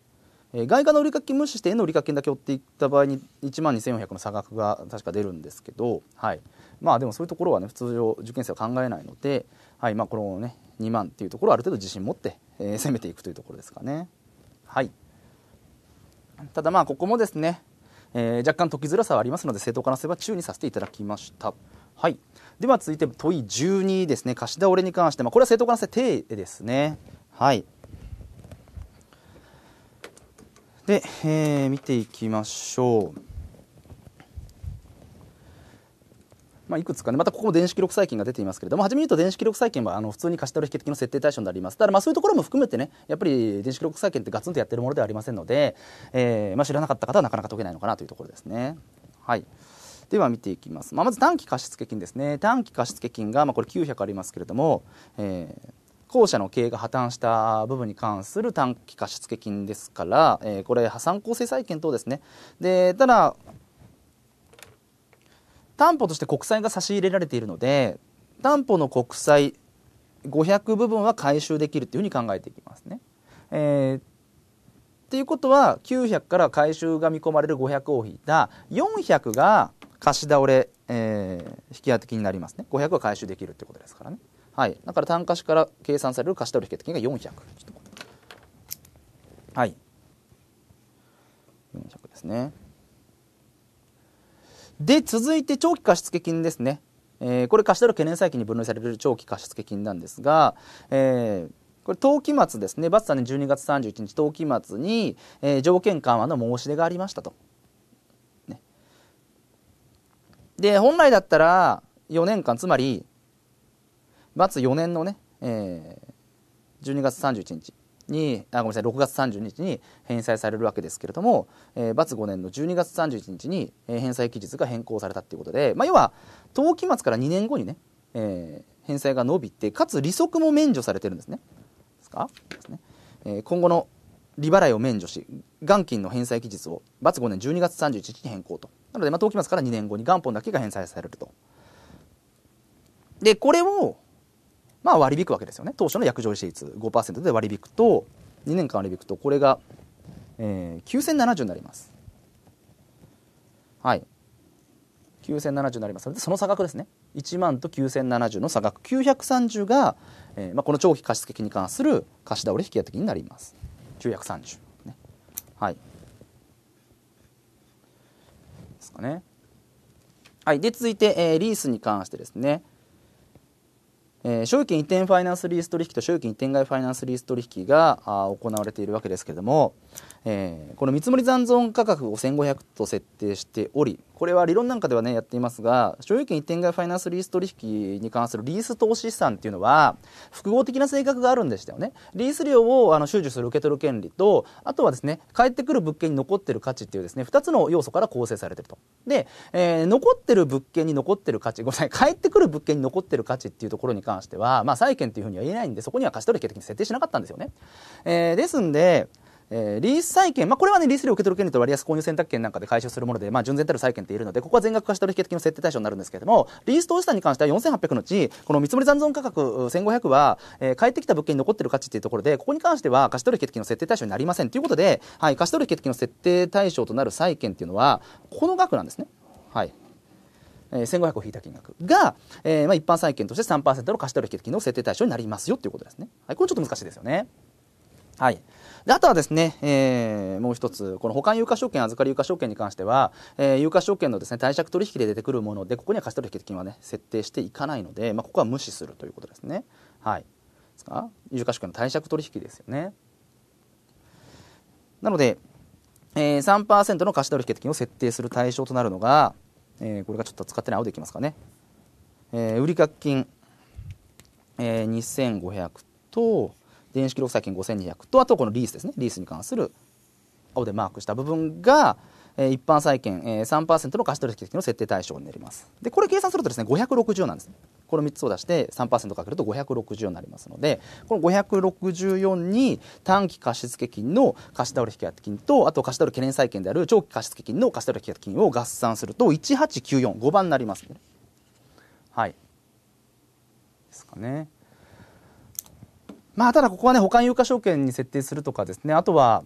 えー、外貨の売り書き無視して円の売り書きだけ追っていった場合に1万2400の差額が確か出るんですけど、はい、まあでもそういうところはね普通常受験生は考えないので、はいまあ、このね2万っていうところをある程度自信持って、えー、攻めていくというところですかね。はい、ただまあここもですね、えー、若干解きづらさはありますので正当化の性は注意にさせていただきました。はい。では続いて問い12ですね。貸し倒れに関して、まあ、これは正当化の性定ですね。はい。で、えー、見ていきましょう。まあ、いくつかね、またここも電子記録債権が出ていますけれども、初めに言うと電子記録債権はあの普通に貸し取引き的の設定対象になります。ただまあそういうところも含めてね、やっぱり電子記録債権ってガツンとやってるものではありませんので、えーまあ、知らなかった方はなかなか解けないのかなというところですね。はい。では見ていきます、まあ、まず短期貸付金ですね。短期貸付金が、まあ、これ900ありますけれども、えー、後者の経営が破綻した部分に関する短期貸付金ですから、えー、これ破産公正債権等ですね。でただ担保として国債が差し入れられているので担保の国債500部分は回収できるというふうに考えていきますね。えーっていうことは900から回収が見込まれる500を引いた400が貸し倒れ、えー、引き当て金になりますね。500は回収できるってことですからね。はい。だから単価子から計算される貸し倒れ引き当て金が400はい。400ですね。で、続いて長期貸付金ですね。えー、これ貸し取る懸念債金に分類される長期貸付金なんですが、えー、これ、当期末ですね、バツ3年12月31日、当期末に、えー、条件緩和の申し出がありましたと。ね、で、本来だったら、4年間、つまり、バツ4年のね、えー、12月31日に、あ、ごめんなさい、6月30日に返済されるわけですけれども、えー、バツ5年の12月31日に、え、返済期日が変更されたということで、まあ、要は、当期末から2年後にね、えー、返済が伸びて、かつ利息も免除されてるんですね。ですか？ですね、えー、今後の利払いを免除し、元金の返済期日を、バツ5年12月31日に変更と。なので、まあ、当期末から2年後に元本だけが返済されると。で、これを、まあ割り引くわけですよね。当初の約定利子率5%で割り引くと、2年間割り引くと、これが、えー、9070になります。はい。9070になりますので、その差額ですね。1万と9070の差額930が、えーまあ、この長期貸付金に関する貸し倒れ引き当て金になります。930。ね。はい。ですかね。はい。で、続いて、えー、リースに関してですね。えー、所有権移転ファイナンスリース取引と所有権移転外ファイナンスリース取引があ行われているわけですけれども、えー、この見積り残存価格を1500と設定しており、これは理論なんかではね、やっていますが、所有権移転外ファイナンスリース取引に関するリース投資資産っていうのは、複合的な性格があるんでしたよね。リース料をあの収受する受け取る権利と、あとはですね、帰ってくる物件に残ってる価値っていうですね、2つの要素から構成されてると。で、えー、残ってる物件に残ってる価値、ごめんなさい、帰ってくる物件に残ってる価値っていうところに関しては、まあ、債権っていうふうには言えないんで、そこには貸し取権的に設定しなかったんですよね。えー、ですんで、えー、リース債権、まあ、これはね、リース料受け取る権利と割安購入選択権なんかで回収するもので、まあ、純然たる債権っているので、ここは全額貸し取引的の設定対象になるんですけれども、リース投資産に関しては4800のうち、この見積もり残存価格1500は、えー、帰ってきた物件に残ってる価値っていうところで、ここに関しては貸し取引的の設定対象になりませんということで、はい、貸し取引的の設定対象となる債権っていうのは、この額なんですね。はい。えー、1500を引いた金額が、えーまあ、一般債権として3%の貸し取引的の設定対象になりますよということですね。はい、これちょっと難しいですよね。はい。であとはですね、えー、もう一つ、この保管有価証券、預かり有価証券に関しては、えー、有価証券のですね、貸借取引で出てくるもので、ここには貸取引金はね、設定していかないので、まあ、ここは無視するということですね。はい。ですか？有価証券の貸借取引ですよね。なので、えー、3%の貸取引金を設定する対象となるのが、えー、これがちょっと使ってない青でいきますかね。えー、売掛金、えー、2500と、電子記録債券5200と、あとこのリースですね。リースに関する青でマークした部分が、えー、一般債権、えー、3%の貸し取引の設定対象になります。で、これ計算するとですね、564なんですね。この3つを出して3%かけると564になりますので、この564に短期貸付金の貸し倒れ引当金と、あと貸し倒れ懸念債権である長期貸付金の貸し倒れ引当金を合算すると1894、5番になりますね。はい。ですかね。まあ、ただここはね、保管有価証券に設定するとかですね、あとは、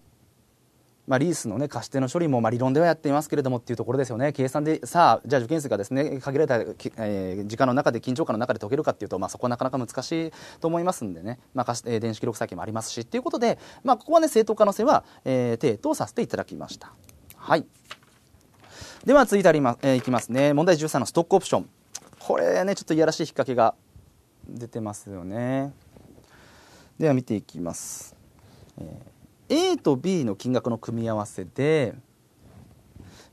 まあ、リースの、ね、貸し手の処理もまあ理論ではやっていますけれどもっていうところですよね、計算でさあ、じゃあ受験生がですね限られた、えー、時間の中で、緊張感の中で解けるかっていうと、まあ、そこはなかなか難しいと思いますんでね、まあ貸しえー、電子記録債権もありますしっていうことで、まあ、ここはね、正当可能性は、えー、提答させていただきました。はい。では続いてありま、えー、いきますね。問題13のストックオプション。これねちょっといやらしい引っ掛けが出てますよね。では見ていきます、えー、A と B の金額の組み合わせで、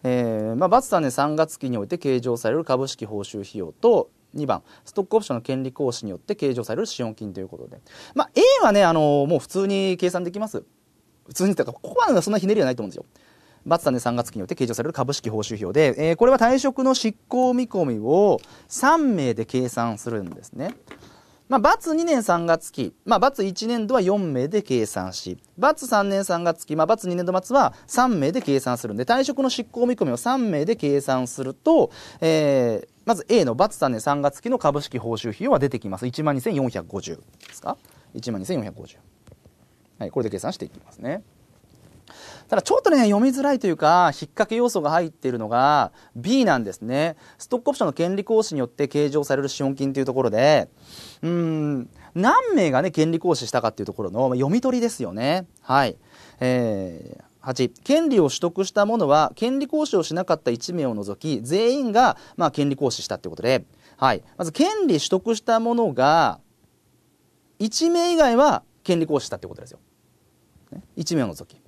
えーまあ、バツ3年3月期において計上される株式報酬費用と2番ストックオプションの権利行使によって計上される資本金ということで、まあ、A はね、あのもう普通に計算できます。普通にというかここはそんなひねりはないと思うんですよ。バツ3年3月期によって計上される株式報酬費用で、えー、これは退職の執行見込みを3名で計算するんですね。まあ、バツ2年3月期、まあ、バツ1年度は4名で計算し、バツ3年3月期、まあ、バツ2年度末は3名で計算するんで、退職の執行見込みを3名で計算すると、えー、まず A のバツ3年3月期の株式報酬費用は出てきます。12,450ですか ?12,450。はい、これで計算していきますね。ただちょっとね、読みづらいというか、引っ掛け要素が入っているのが B なんですね。ストックオプションの権利行使によって計上される資本金というところで、うん、何名がね、権利行使したかっていうところの読み取りですよね。はい。えー8権利を取得した者は権利行使をしなかった1名を除き全員が、まあ、権利行使したということで、はい、まず権利取得した者が1名以外は権利行使したということですよ。1名を除き。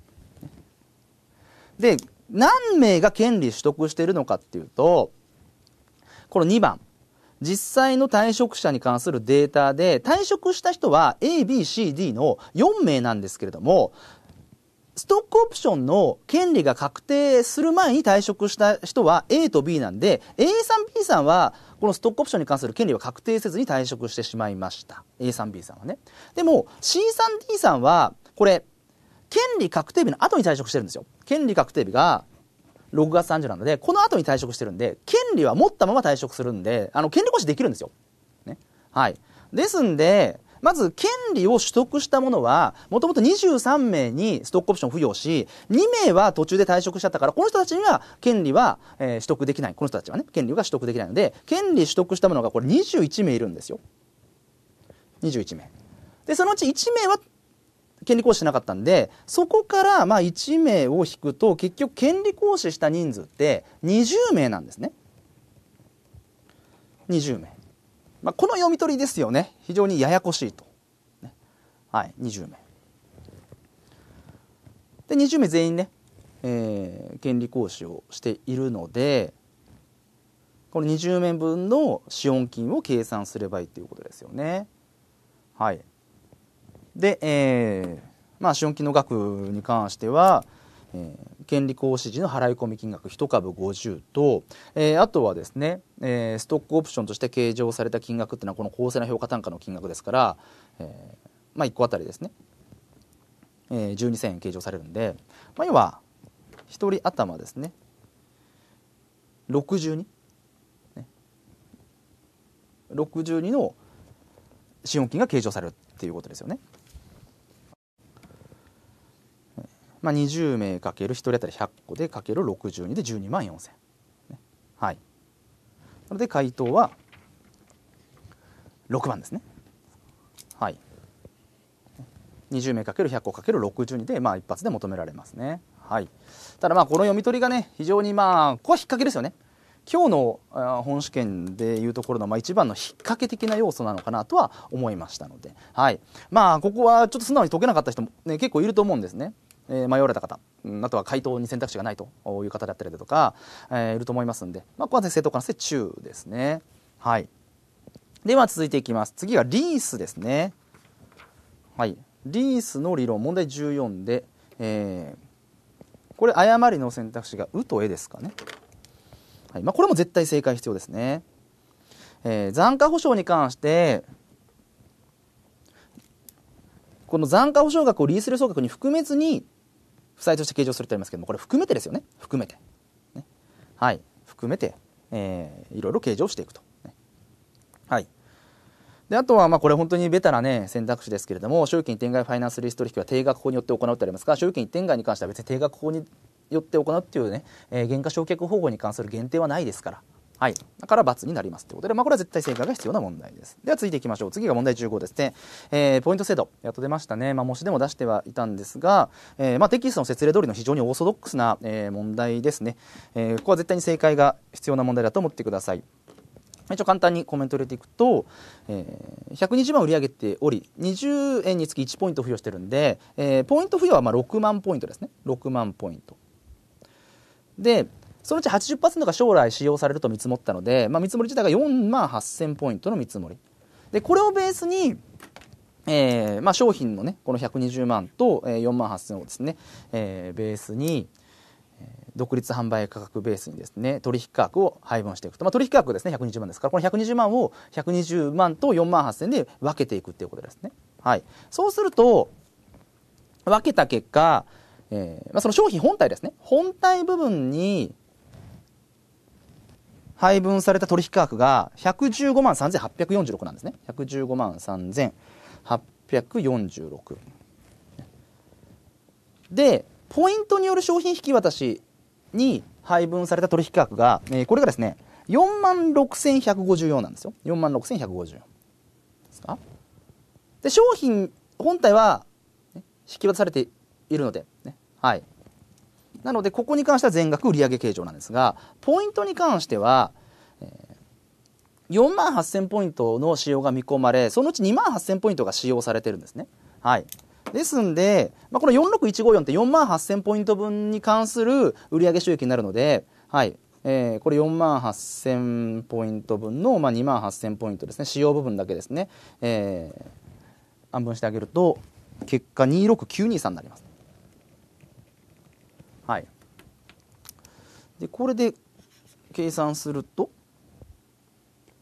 で何名が権利取得しているのかっていうとこの2番。実際の退職者に関するデータで退職した人は ABCD の4名なんですけれどもストックオプションの権利が確定する前に退職した人は A と B なんで A さん B さんはこのストックオプションに関する権利は確定せずに退職してしまいました。A さん B さんはね。でも C さん D さんはこれ権利確定日の後に退職してるんですよ。権利確定日が6月30なのでこの後に退職してるんで権利は持ったまま退職するんであの権利行使できるんですよ、ね、はい。ですんでまず権利を取得した者はもともと23名にストックオプションを付与し2名は途中で退職しちゃったからこの人たちには権利は、えー、取得できない。この人たちはね。権利が取得できないので権利取得した者がこれ21名いるんですよ。21名。でそのうち1名は権利行使しなかったんでそこからまあ1名を引くと結局権利行使した人数って20名なんですね。20名。まあ、この読み取りですよね。非常にややこしいと、ね、はい20名。で20名全員ね、えー、権利行使をしているのでこの20名分の資本金を計算すればいいということですよね。はい。で、えー、まあ資本金の額に関してはえー、権利行使時の払い込み金額1株50と、えー、あとはですね、えー、ストックオプションとして計上された金額っていうのはこの公正な評価単価の金額ですから、えーまあ、1個あたりですね、えー、12,000円計上されるんで、まあ、要は1人頭ですね。62、ね、62の資本金が計上されるっていうことですよね。まあ、20名かける1人当たり100個でかける62で12万4000、ね、はい。なので回答は6番ですね。はい。20名かける100個かける62で、まあ、一発で求められますね。はい。ただまあこの読み取りがね非常にまあここは引っ掛けですよね。今日の本試験でいうところの、まあ、一番の引っ掛け的な要素なのかなとは思いましたので、はい、まあここはちょっと素直に解けなかった人も、ね、結構いると思うんですね。え迷われた方、あとは回答に選択肢がないという方だったりだとか、えー、いると思いますんで、まあ、ここは、正当化の性中ですね。はい。では続いていきます。次がリースですね。はい。リースの理論、問題14で、えー、これ誤りの選択肢が「う」と「え」ですかね。はいまあ、これも絶対正解必要ですね。えー、残価保証に関してこの残価保証額をリース料総額に含めずに負債として計上するとありますけどもこれ含めてですよね。含めて、ね、はい。含めて、えー、いろいろ計上していくと、ね、はい。であとはまあこれ本当にベタなね選択肢ですけれども所有権転外ファイナンスリスト取引は定額法によって行うってありますが所有権転外に関しては別に定額法によって行うっていうね、えー、原価償却方法に関する限定はないですから。はい。だから×になりますということで、まあ、これは絶対正解が必要な問題です。では続いていきましょう。次が問題15ですね。えー、ポイント制度。やっと出ましたね。まあ、模試でも出してはいたんですが、えー、まあ、テキストの説例通りの非常にオーソドックスな、えー、問題ですね。えー、ここは絶対に正解が必要な問題だと思ってください。一応簡単にコメントを入れていくと、えー、120万売り上げており20円につき1ポイント付与してるんで、えー、ポイント付与はまあ6万ポイントですね6万ポイントでそのうち80%が将来使用されると見積もったので、まあ、見積もり自体が4万8000ポイントの見積もり。でこれをベースに、えーまあ、商品のねこの120万と4万8000をですね、えー、ベースに独立販売価格ベースにですね取引価格を配分していくと、まあ、取引価格ですね120万ですからこの120万を120万と4万8000で分けていくっていうことですね。はい、そうすると分けた結果、えーまあ、その商品本体ですね。本体部分に配分された取引価格が115万3846なんですね。115万3846でポイントによる商品引き渡しに配分された取引価格が、えー、これがですね4万6154なんですよ。4万6154ですか？で商品本体は、引き渡されているので、ね、はい。なので、ここに関しては全額売上計上なんですが、ポイントに関しては、4万8000ポイントの使用が見込まれ、そのうち2万8000ポイントが使用されてるんですね。はい。ですんで、まあ、この46154って4万8000ポイント分に関する売上収益になるので、はい。えー、これ4万8000ポイント分の、まあ、2万8000ポイントですね。使用部分だけですね。えー、半分してあげると、結果26923になります。はい。で、これで計算すると、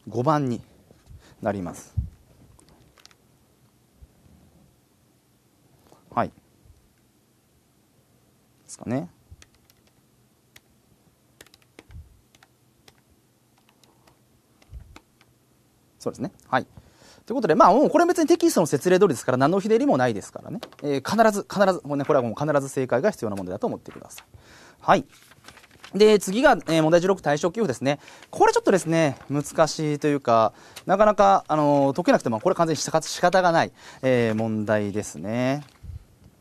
5番になります。はい。ですかね。そうですね。はい。ということで、まあ、もうこれ別にテキストの説例通りですから、何のひねりもないですからね。えー、必ず、必ず、もうね、これはもう必ず正解が必要な問題だと思ってください。はい。で、次が、えー、問題16対象給付ですね。これちょっとですね、難しいというか、なかなか、あのー、解けなくても、これ完全に仕方がない、えー、問題ですね。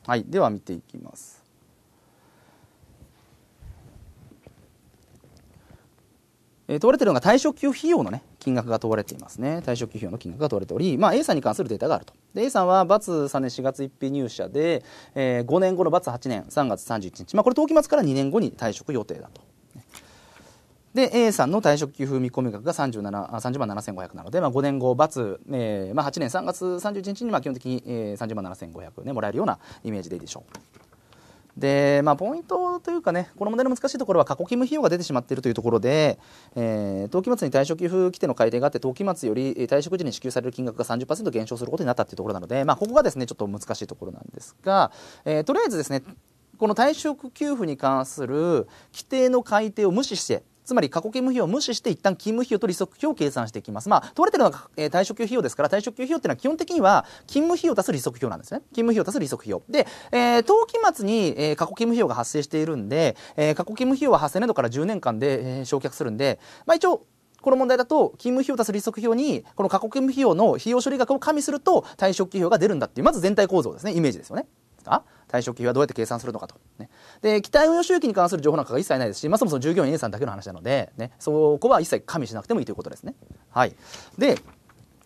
はい。では見ていきます。えー、問われてるのが退職給付費用のね、金額が問われていますね。退職給付の金額が問われており、まあ A さんに関するデータがあると。で、A さんは、バツ3年4月1日入社で、えー、5年後のバツ8年3月31日。まあこれ登記末から2年後に退職予定だと。で、A さんの退職給付見込み額が37 30万7500なので、まあ、5年後、バツ、えーまあ、8年3月31日にまあ基本的に、えー、30万7500ね、もらえるようなイメージでいいでしょう。で、まあ、ポイントというかね、この問題の難しいところは過去勤務費用が出てしまっているというところで、えー、末に退職給付規定の改定があって、登記末より退職時に支給される金額が30%減少することになったというところなので、まあ、ここがですね、ちょっと難しいところなんですが、えー、とりあえずですね、この退職給付に関する規定の改定を無視して、つまり過去勤務費用を無視して一旦勤務費用と利息費を計算していきます。まあ、問われてるのが、えー、退職給費用ですから、退職給費用っていうのは基本的には勤務費用足す利息費用なんですね。勤務費用足す利息費用。で、えー、登記末に、えー、過去勤務費用が発生しているんで、えー、過去勤務費用は8000年度から10年間で、えー、償却するんで、まあ一応、この問題だと、勤務費用足す利息費用に、この過去勤務費用の費用処理額を加味すると、退職費用が出るんだっていう、まず全体構造ですね、イメージですよね。あ退職費はどうやって計算するのかと。ね、で、期待運用収益に関する情報なんかが一切ないですし、まあ、そもそも従業員 A さんだけの話なので、ね、そこは一切加味しなくてもいいということですね。はい。で、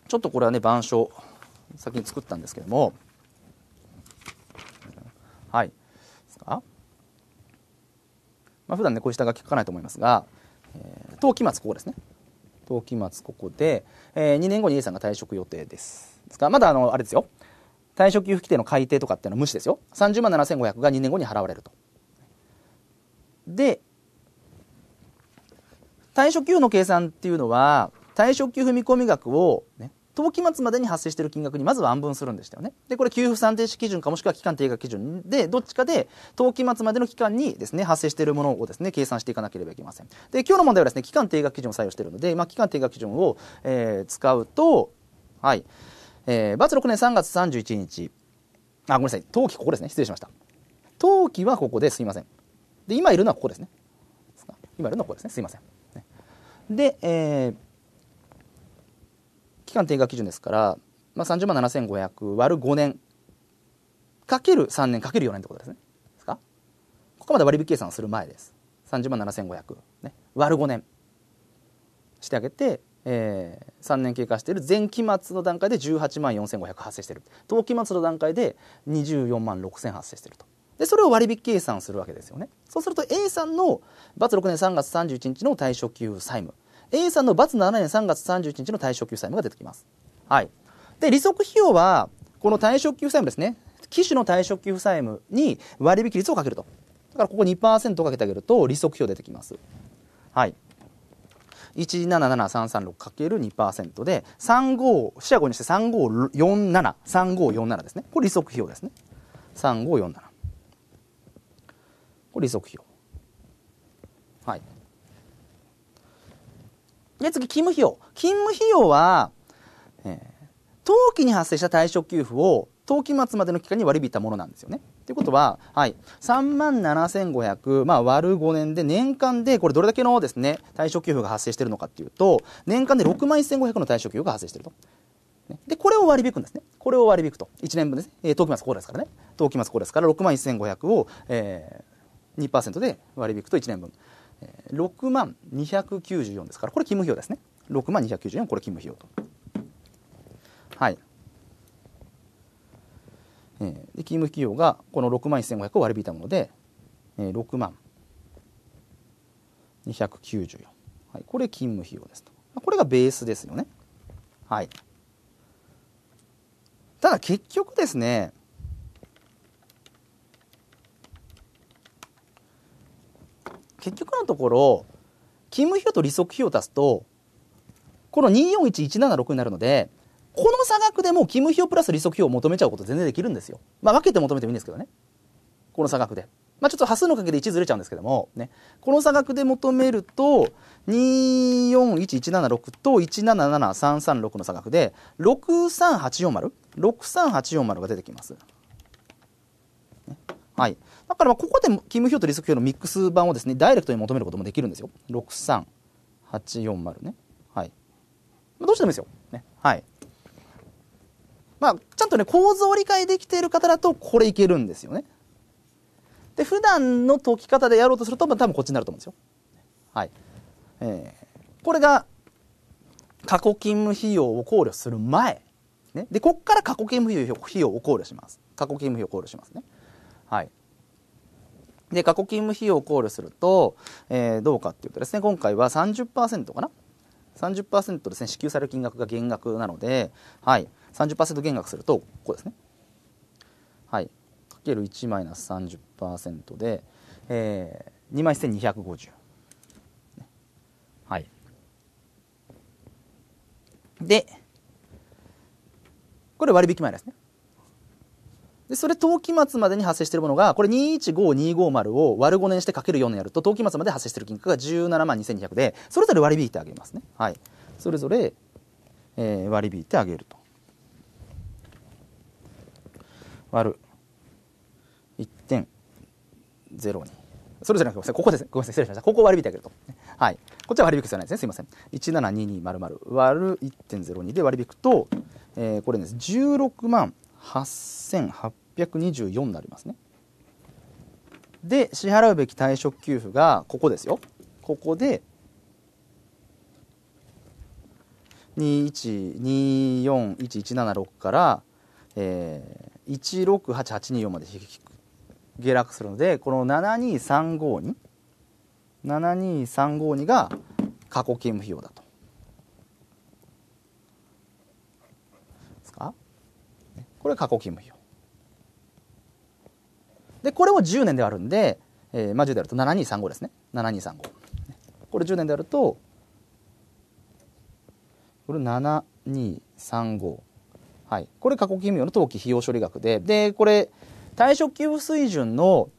ちょっとこれはね、板書、先に作ったんですけども、はい。ですか？まあ、普段ね、こういう下書き書かないと思いますが、えー、登記末ここですね。登記末ここで、えー、2年後に A さんが退職予定です。ですか？らまだあの、あれですよ。退職給付規定の改定とかっていうのは無視ですよ。30万7500が2年後に払われると。で、退職給付の計算っていうのは、退職給付見込み額を、ね、登記末までに発生している金額にまずは安分するんでしたよね。で、これ給付算定式基準かもしくは期間定額基準で、どっちかで登記末までの期間にですね、発生しているものをですね、計算していかなければいけません。で、今日の問題はですね、期間定額基準を採用しているので、まあ、期間定額基準を、えー、使うと、はい。えー、バツ6年3月31日、あ、ごめんなさい、冬季ここですね。失礼しました。冬季はここですいません。で、今いるのはここですね。今いるのはここですね。すいません。で、えー、期間定額基準ですから、まあ、30万7500割る5年かける3年かける4年ってことですね。ですか？ここまで割引計算する前です。30万7500、ね、割る5年してあげて、えー、3年経過している前期末の段階で18万4500発生している。当期末の段階で24万6000発生していると。でそれを割引計算するわけですよね。そうすると A さんのバツ6年3月31日の退職給付債務。A さんのバツ7年3月31日の退職給付債務が出てきます。はい。で利息費用はこの退職給付債務ですね。機種の退職給付債務に割引率をかけると。だからここ2%かけてあげると利息費用出てきます。はい。177,336×2% で、35、四捨五にして3547、3547ですね。これ利息費用ですね。3547。これ利息費用。はい。で、次、勤務費用。勤務費用は、えー、当期に発生した退職給付を当期末までの期間に割り引いたものなんですよね。ということは、はい、3万7500、まあ、割る5年で年間で、これどれだけのですね、退職給付が発生しているのかっていうと、年間で6万1500の退職給付が発生していると。で、これを割り引くんですね。これを割り引くと。1年分ですね。えー、当期末こうですからね。当期末こうですから、6万1500を、えー、2%で割り引くと1年分、えー、6万294ですからこれ勤務費用ですね6万294これ勤務費用とはいえー、で勤務費用がこの6万1500を割り引いたもので、えー、6万294、はい、これ勤務費用ですと。これがベースですよね。はい。ただ結局ですね結局のところ勤務費用と利息費用を足すとこの241176になるのでこの差額でも勤務費用プラス利息費を求めちゃうこと全然できるんですよ。まあ分けて求めてもいいんですけどね。この差額で。まあちょっと端数のかけで1ずれちゃうんですけども、ね。この差額で求めると、241176と177336の差額で、63840、63840が出てきます。はい。だからまあここで勤務費用と利息費用のミックス版をですね、ダイレクトに求めることもできるんですよ。63840ね。はい。まあどうしてもいいですよ。ね。はい。まあ、ちゃんとね、構造を理解できている方だと、これいけるんですよね。で、普段の解き方でやろうとすると、まあ多分こっちになると思うんですよ。はい。えー、これが、過去勤務費用を考慮する前。ね。で、こっから過去勤務費用を考慮します。過去勤務費用を考慮しますね。はい。で、過去勤務費用を考慮すると、えー、どうかっていうとですね、今回は30%かな？30%ですね、支給される金額が減額なので、はい。30%減額するとここですね。はい。かける1マイナス30%で、えー、2万1250、はい。でこれ割引前ですね。でそれ当期末までに発生しているものがこれ215250を割る5年してかける4年やると当期末まで発生している金額が17万2200でそれぞれ割り引いてあげますね。はい。それぞれ、えー、割り引いてあげると。割る。1.02それぞれごめんなさい。ここですごめんなさい。失礼しました。ここ割り引いてあげると。はい。こっちは割り引く必要ないです。ねすいません。172200割る。1.02で割り引くと、えー、これです。16万8824になりますね。で支払うべき退職給付がここですよ。ここで2124176から、え168824まで下落するのでこの72352 72352が過去勤務費用だと。ですか？これ過去勤務費用。でこれも10年であるんで、えー、まあ10であると7235ですね7235これ10年であるとこれ7235はい、これ過去勤務用の当期費用処理額で。でこれ退職給付水準の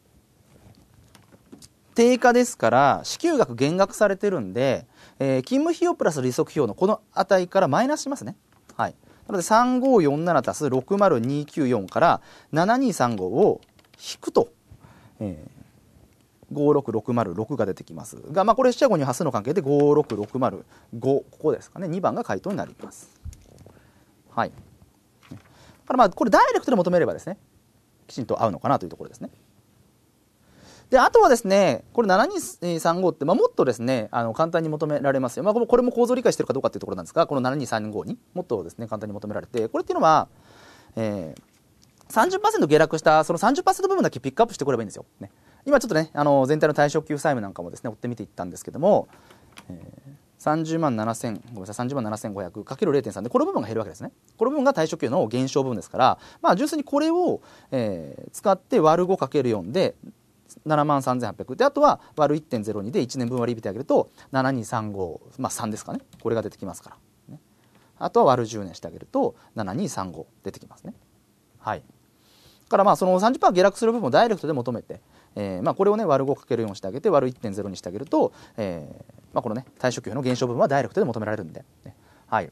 低下ですから支給額減額されてるんで、えー、勤務費用プラス利息費用のこの値からマイナスしますね。はい、なので3547足す60294から7235を引くと、えー、56606が出てきます。が、まあ、これ四捨五入端数の関係で56605ここですかね。2番が回答になります。はい。からまあこれダイレクトで求めればですねきちんと合うのかなというところですね。であとはですねこれ7235って、まあ、もっとですねあの簡単に求められますよ、まあ、これも構造理解してるかどうかっていうところなんですがこの7235にもっとですね簡単に求められてこれっていうのは、えー、30%下落したその30%部分だけピックアップしてくればいいんですよ、ね、今ちょっとねあの全体の退職給付債務なんかもですね追ってみていったんですけども、えー30万7000ごめんなさい30万7500かける0.3でこの部分が減るわけですね。この部分が退職給の減少分ですからまあ純粋にこれを、えー、使って割る5かける4で7万3800であとは割る1.02で1年分割り引いてあげると7235まあ3ですかね。これが出てきますから、ね、あとは割る10年してあげると7235出てきますね。はい。からまあその30%下落する部分をダイレクトで求めてえーまあ、これをね割る 5×4 してあげて割る1.0にしてあげると、えーまあ、このね退職給の減少分はダイレクトで求められるんで、ね、はい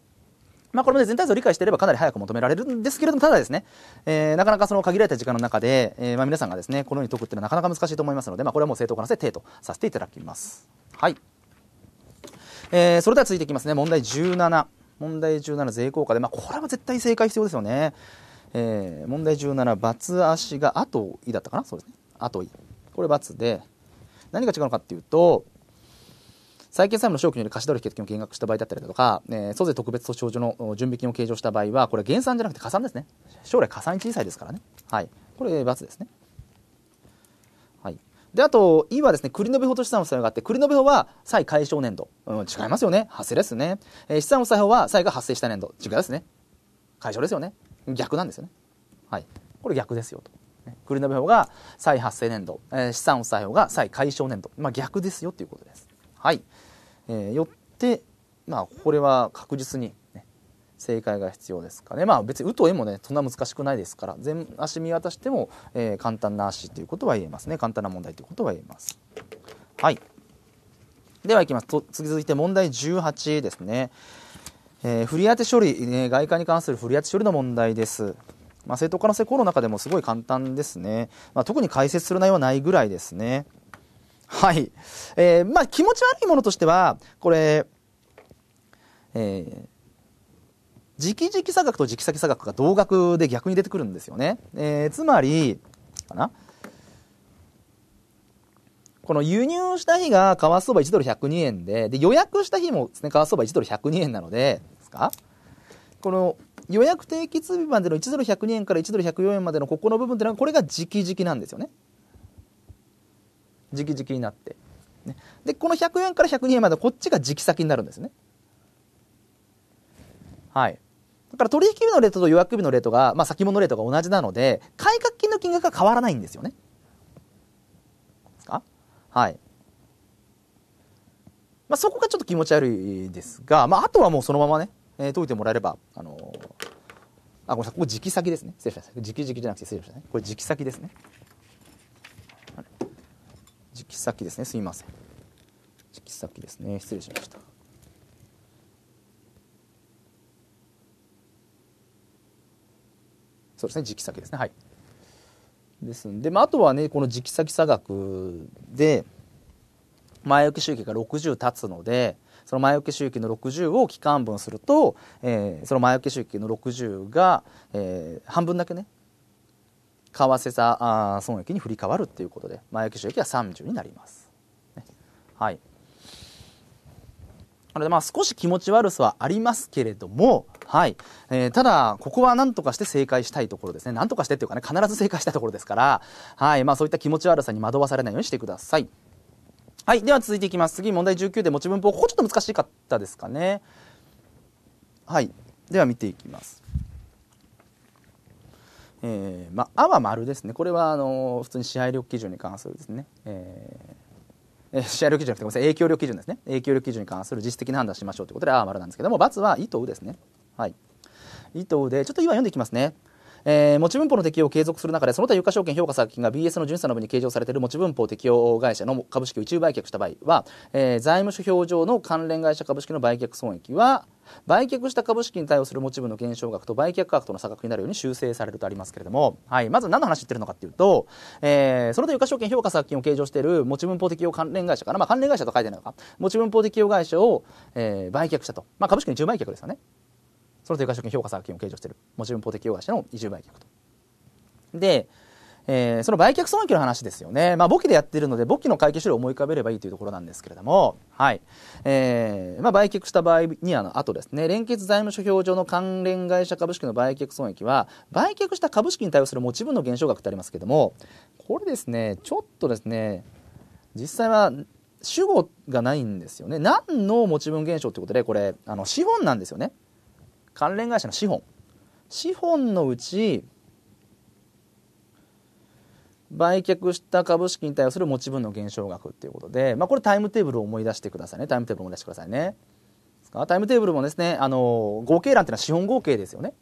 まあ、これも、ね、全体像を理解していればかなり早く求められるんですけれども、ただですね、えー、なかなかその限られた時間の中で、えーまあ、皆さんがですね、このように解くっていうのはなかなか難しいと思いますので、まあ、これはもう正当化なせ定とさせていただきます。はい。えー、それでは続いていきますね。問題17。問題17、税効果で、まあ、これは絶対正解必要ですよね。えー、問題17、×足が後いだったかな？そうですね。後い。これ×で、何が違うのかっていうと、債権債務の証拠による貸し取引決金を減額した場合だったりだとか、えー、租税特別措置法上の準備金を計上した場合は、これ減算じゃなくて加算ですね。将来加算小さいですからね。はい。これ、×ですね。はい。で、あと、E はですね、繰延法と資産の債があって、繰延法は債解消年度。うん、違いますよね。発生ですね。えー、資産の債法は債が発生した年度。違いですね。解消ですよね。逆なんですよね。はい。これ逆ですよと。繰延法が債発生年度、えー、資産負債法が債解消年度。まあ逆ですよということです。はい。えー、よって、まあ、これは確実に、ね、正解が必要ですかね。まあ、別に、うとえもね、そんな難しくないですから、全足見渡しても、えー、簡単な足ということは言えますね。簡単な問題ということは言えます。はい。では、いきます。と続いて問題18ですね。えー、振り当て処理、ね、外貨に関する振り当て処理の問題です。まあ、正当化の施行の中でもすごい簡単ですね。まあ、特に解説する内容はないぐらいですね。はい。えー、まあ気持ち悪いものとしては、これ、えー、直々差額と直先差額が同額で逆に出てくるんですよね。えー、つまり、かな？この輸入した日が為替相場1ドル102円で、で、予約した日もですね、為替相場1ドル102円なので、ですか？この予約定期通日までの1ドル102円から1ドル104円までのここの部分っていうのは、これが直々なんですよね。直々になって。ね、で、この100円から102円までこっちが直先になるんですね。はい。だから取引日のレートと予約日のレートが、まあ先物レートが同じなので、買掛金の金額が変わらないんですよね。ですかはい。まあそこがちょっと気持ち悪いですが、まああとはもうそのままね、えー、解いてもらえれば、あのー、あ、ごめんなさい、ここ直先ですね。失礼しました。直々じゃなくて失礼しましたね。これ直先ですね。直先ですねすみません直先ですね失礼しましたそうですね直先ですねはいですんで、まあ、あとはねこの直先差額で前置き収益が60経つのでその前置き収益の60を期間分すると、えー、その前置き収益の60が、えー、半分だけね為替差あ損益に振り替わるということで前置き収益は30になります。ね、はい。なのでまあ少し気持ち悪さはありますけれども、はい。えー、ただ、ここは何とかして正解したいところですね。何とかしてっていうかね、必ず正解したところですから、はい。まあそういった気持ち悪さに惑わされないようにしてください。はい。では続いていきます。次、問題19で持ち分法。ここちょっと難しかったですかね。はい。では見ていきます。えー、まあ、あは丸ですね。これは、あの普通に支配力基準に関するですね。えー、支配力基準じゃなくて、ごめんなさい、影響力基準ですね。影響力基準に関する実質的な判断しましょうということで、あは丸なんですけども、×は、意図ですね。はい。意図で、ちょっと今読んでいきますね。えー、持ち分法の適用を継続する中で、その他有価証券評価先が BS の巡査の部に計上されている持ち分法適用会社の株式を一部売却した場合は、えー、財務諸表上の関連会社株式の売却損益は、売却した株式に対応する持ち分の減少額と売却額との差額になるように修正されるとありますけれども、はい、まず何の話言ってるのかっていうと、えー、その他有価証券評価殺金を計上している持ち分法適用関連会社かな、まあ、関連会社と書いてないのか、持ち分法適用会社を、えー、売却したと。まあ、株式の一部売却ですよね。その他有価証券評価殺金を計上している持ち分法適用会社の一部売却と。で、えー、その売却損益の話ですよね。まあ、簿記でやってるので、簿記の会計処理を思い浮かべればいいというところなんですけれども、はい。えー、まあ、売却した場合には、あとですね、連結財務諸表上の関連会社株式の売却損益は、売却した株式に対応する持ち分の減少額ってありますけれども、これですね、ちょっとですね、実際は、主語がないんですよね。何の持ち分減少ということで、これ、あの、資本なんですよね。関連会社の資本。資本のうち、売却した株式に対する持ち分の減少額っていうことで、まあ、これタイムテーブルを思い出してくださいね。タイムテーブルを思い出してくださいね。タイムテーブルもですねあの合計欄っていうのは資本合計ですよね。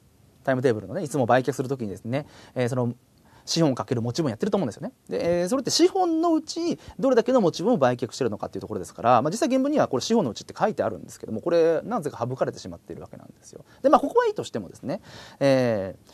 タイムテーブルのねいつも売却するときにですね、えー、その資本かける持ち分やってると思うんですよね。で、えー、それって資本のうちどれだけの持ち分を売却してるのかっていうところですから、まあ、実際原文にはこれ資本のうちって書いてあるんですけどもこれなぜか省かれてしまっているわけなんですよ。でまあここはいいとしてもですね、えー、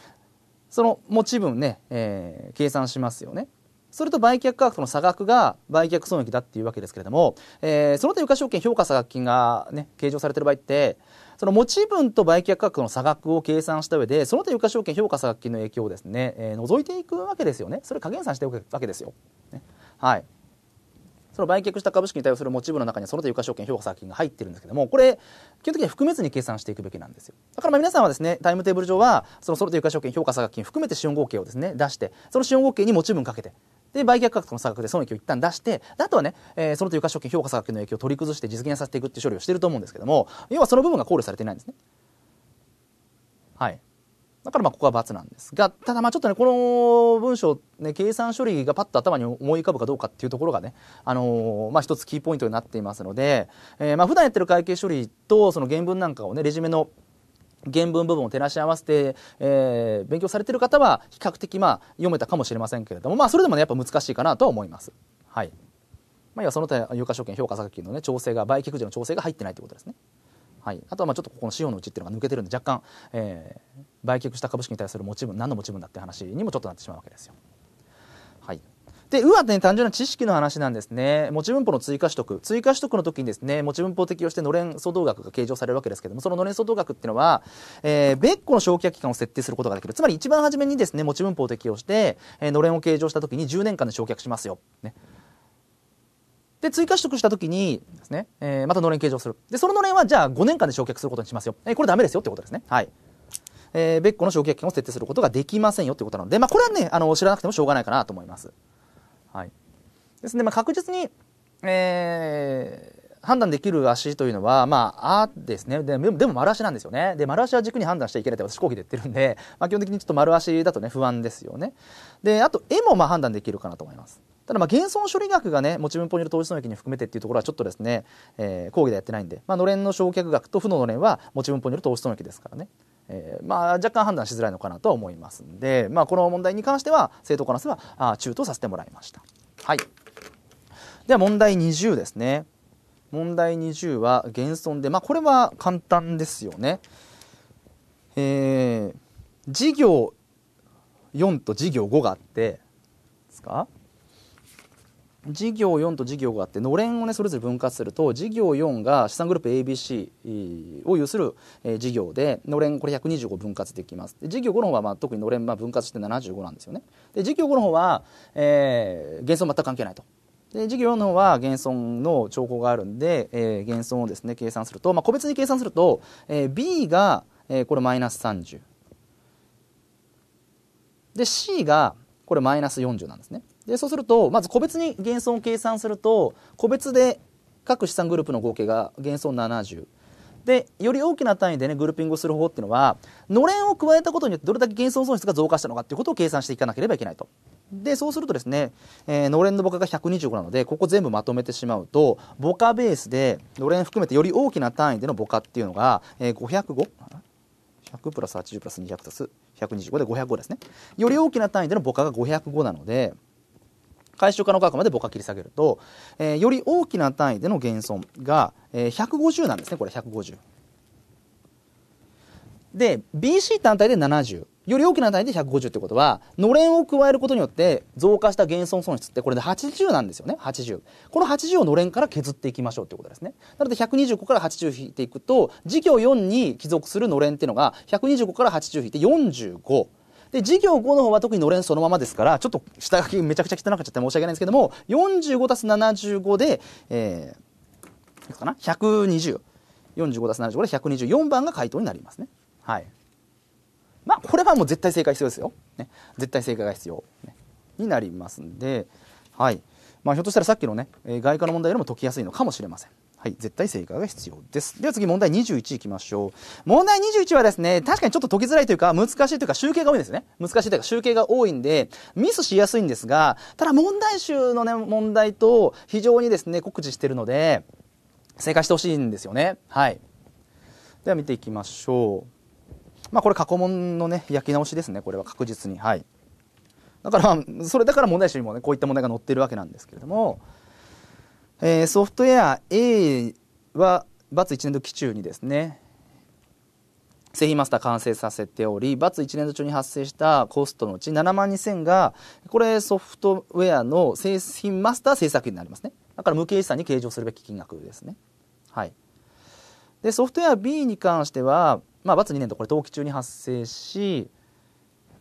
その持ち分ね、えー、計算しますよね。それと売却価格との差額が売却損益だっていうわけですけれども、えー、その他有価証券評価差額金がね、計上されてる場合って、その持ち分と売却価格の差額を計算した上で、その他有価証券評価差額金の影響をですね、えー、除いていくわけですよね。それ加減算しておくわけですよ。ね、はい。その売却した株式に対応する持ち分の中にその他有価証券評価差額金が入ってるんですけどもこれ基本的には含めずに計算していくべきなんですよだからまあ皆さんはですねタイムテーブル上はそのその他有価証券評価差額金含めて資本合計をですね出してその資本合計に持ち分かけてで売却価格の差額で損益を一旦出してあとはね、えー、その他有価証券評価差額の影響を取り崩して実現させていくっていう処理をしてると思うんですけども要はその部分が考慮されてないんですね。はい。だからまあここは×なんですがただまあちょっとねこの文章、ね、計算処理がパッと頭に思い浮かぶかどうかっていうところがね、あのー、まあ一つキーポイントになっていますので、えー、まあ普段やってる会計処理とその原文なんかをねレジュメの原文部分を照らし合わせて、えー、勉強されてる方は比較的まあ読めたかもしれませんけれどもまあそれでもねやっぱ難しいかなとは思います。はいまあ、要はその他有価証券評価差金のね調整が売却時の調整が入ってないということですね。はい、あとはまあちょっとここの資料のうちっていうのが抜けてるんで若干、えー、売却した株式に対する持ち分何の持ち分だって話にもちょっとなってしまうわけですよ。で、うはね、単純な知識の話なんですね。持ち分法の追加取得。追加取得の時にですね、持ち分法を適用してのれん相当額が計上されるわけですけども、そののれん相当額っていうのは、えー、別個の償却期間を設定することができる。つまり一番初めにですね、持ち分法を適用して、えー、のれんを計上した時に10年間で償却しますよ。ね。で、追加取得したときにですね、えー、またのれん計上する。で、そののれんはじゃあ5年間で償却することにしますよ。えー、これダメですよってことですね。はい。えー、別個の償却権を設定することができませんよってことなので、まあ、これはね、あの、知らなくてもしょうがないかなと思います。ですね、まあ、確実に、えー、判断できる足というのは、まあ、あですね。ででも丸足なんですよね。で、丸足は軸に判断しちゃいけないって私講義で言ってるんで、まあ、基本的にちょっと丸足だとね、不安ですよね。で、あと、絵もまあ判断できるかなと思います。ただまあ減損処理額がね持ち分ポイント投資損益に含めてっていうところはちょっとですね、えー、講義でやってないんで、まあのれんの償却額と負ののれんは持ち分ポイント投資損益ですからね、えー、まあ若干判断しづらいのかなとは思いますんで、まあ、この問題に関しては正当化なせはあ中途させてもらいましたはいでは問題20ですね。問題20は減損でまあこれは簡単ですよね。えー、事業4と事業5があってですか？事業4と事業があってのれんをねそれぞれ分割すると事業4が資産グループ ABC を有する、え事業でのれんこれ125分割できます。で事業5の方は、まあ、特にのれんまあ分割して75なんですよね。で事業5の方は、えー、減損全く関係ないと。で事業4の方は減損の兆候があるんで、えー、減損をですね計算すると、まあ、個別に計算すると、えー、B が、えー、これマイナス30で C がこれマイナス40なんですね。でそうするとまず個別に減損を計算すると個別で各資産グループの合計が減損70でより大きな単位でねグルーピングをする方法っていうのはのれんを加えたことによってどれだけ減損損失が増加したのかっていうことを計算していかなければいけないと。でそうするとですね、えー、のれんの母価が125なのでここ全部まとめてしまうと母価ベースでのれん含めてより大きな単位での母価っていうのが、えー、505 100プラス80プラス200足す125で505ですね。より大きな単位での母価が505なので回収可能価格まで母価切り下げると、えー、より大きな単位での減損が、えー、150なんですねこれ150で BC 単体で70より大きな単位で150ってことはのれんを加えることによって増加した減損損失ってこれで80なんですよね80この80をのれんから削っていきましょうってことですね。なので125から80引いていくと事業4に帰属するのれんっていうのが125から80引いて45で、事業5の方は特にのれんそのままですから、ちょっと下書きめちゃくちゃ汚くなっちゃって申し訳ないんですけども、45たす75で、えー、いくかな ?120。45たす75で124番が回答になりますね。はい。まあ、これはもう絶対正解必要ですよ。ね。絶対正解が必要、ね。になりますんで、はい。まあ、ひょっとしたらさっきのね、外貨の問題よりも解きやすいのかもしれません。はい、絶対正解が必要です。では次問題21いきましょう。問題21はですね、確かにちょっと解きづらいというか、難しいというか、集計が多いんですね。難しいというか、集計が多いんで、ミスしやすいんですが、ただ問題集のね、問題と非常にですね、酷似してるので、正解してほしいんですよね。はい。では見ていきましょう。まあこれ過去問のね、焼き直しですね、これは確実に。はい。だから、それだから問題集にもね、こういった問題が載ってるわけなんですけれども、えー、ソフトウェア A はバツ1年度期中にですね製品マスター完成させておりバツ1年度中に発生したコストのうち7万2000がこれソフトウェアの製品マスター制作費になりますね。だから無形資産に計上するべき金額ですね。はい。でソフトウェア B に関してはまあバツ2年度これ登記中に発生し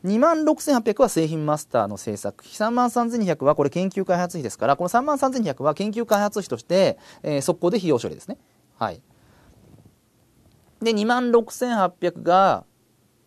2万6800は製品マスターの制作。費3万3200はこれ研究開発費ですからこの3万3200は研究開発費として、えー、速攻で費用処理ですね。はい。で2万6800が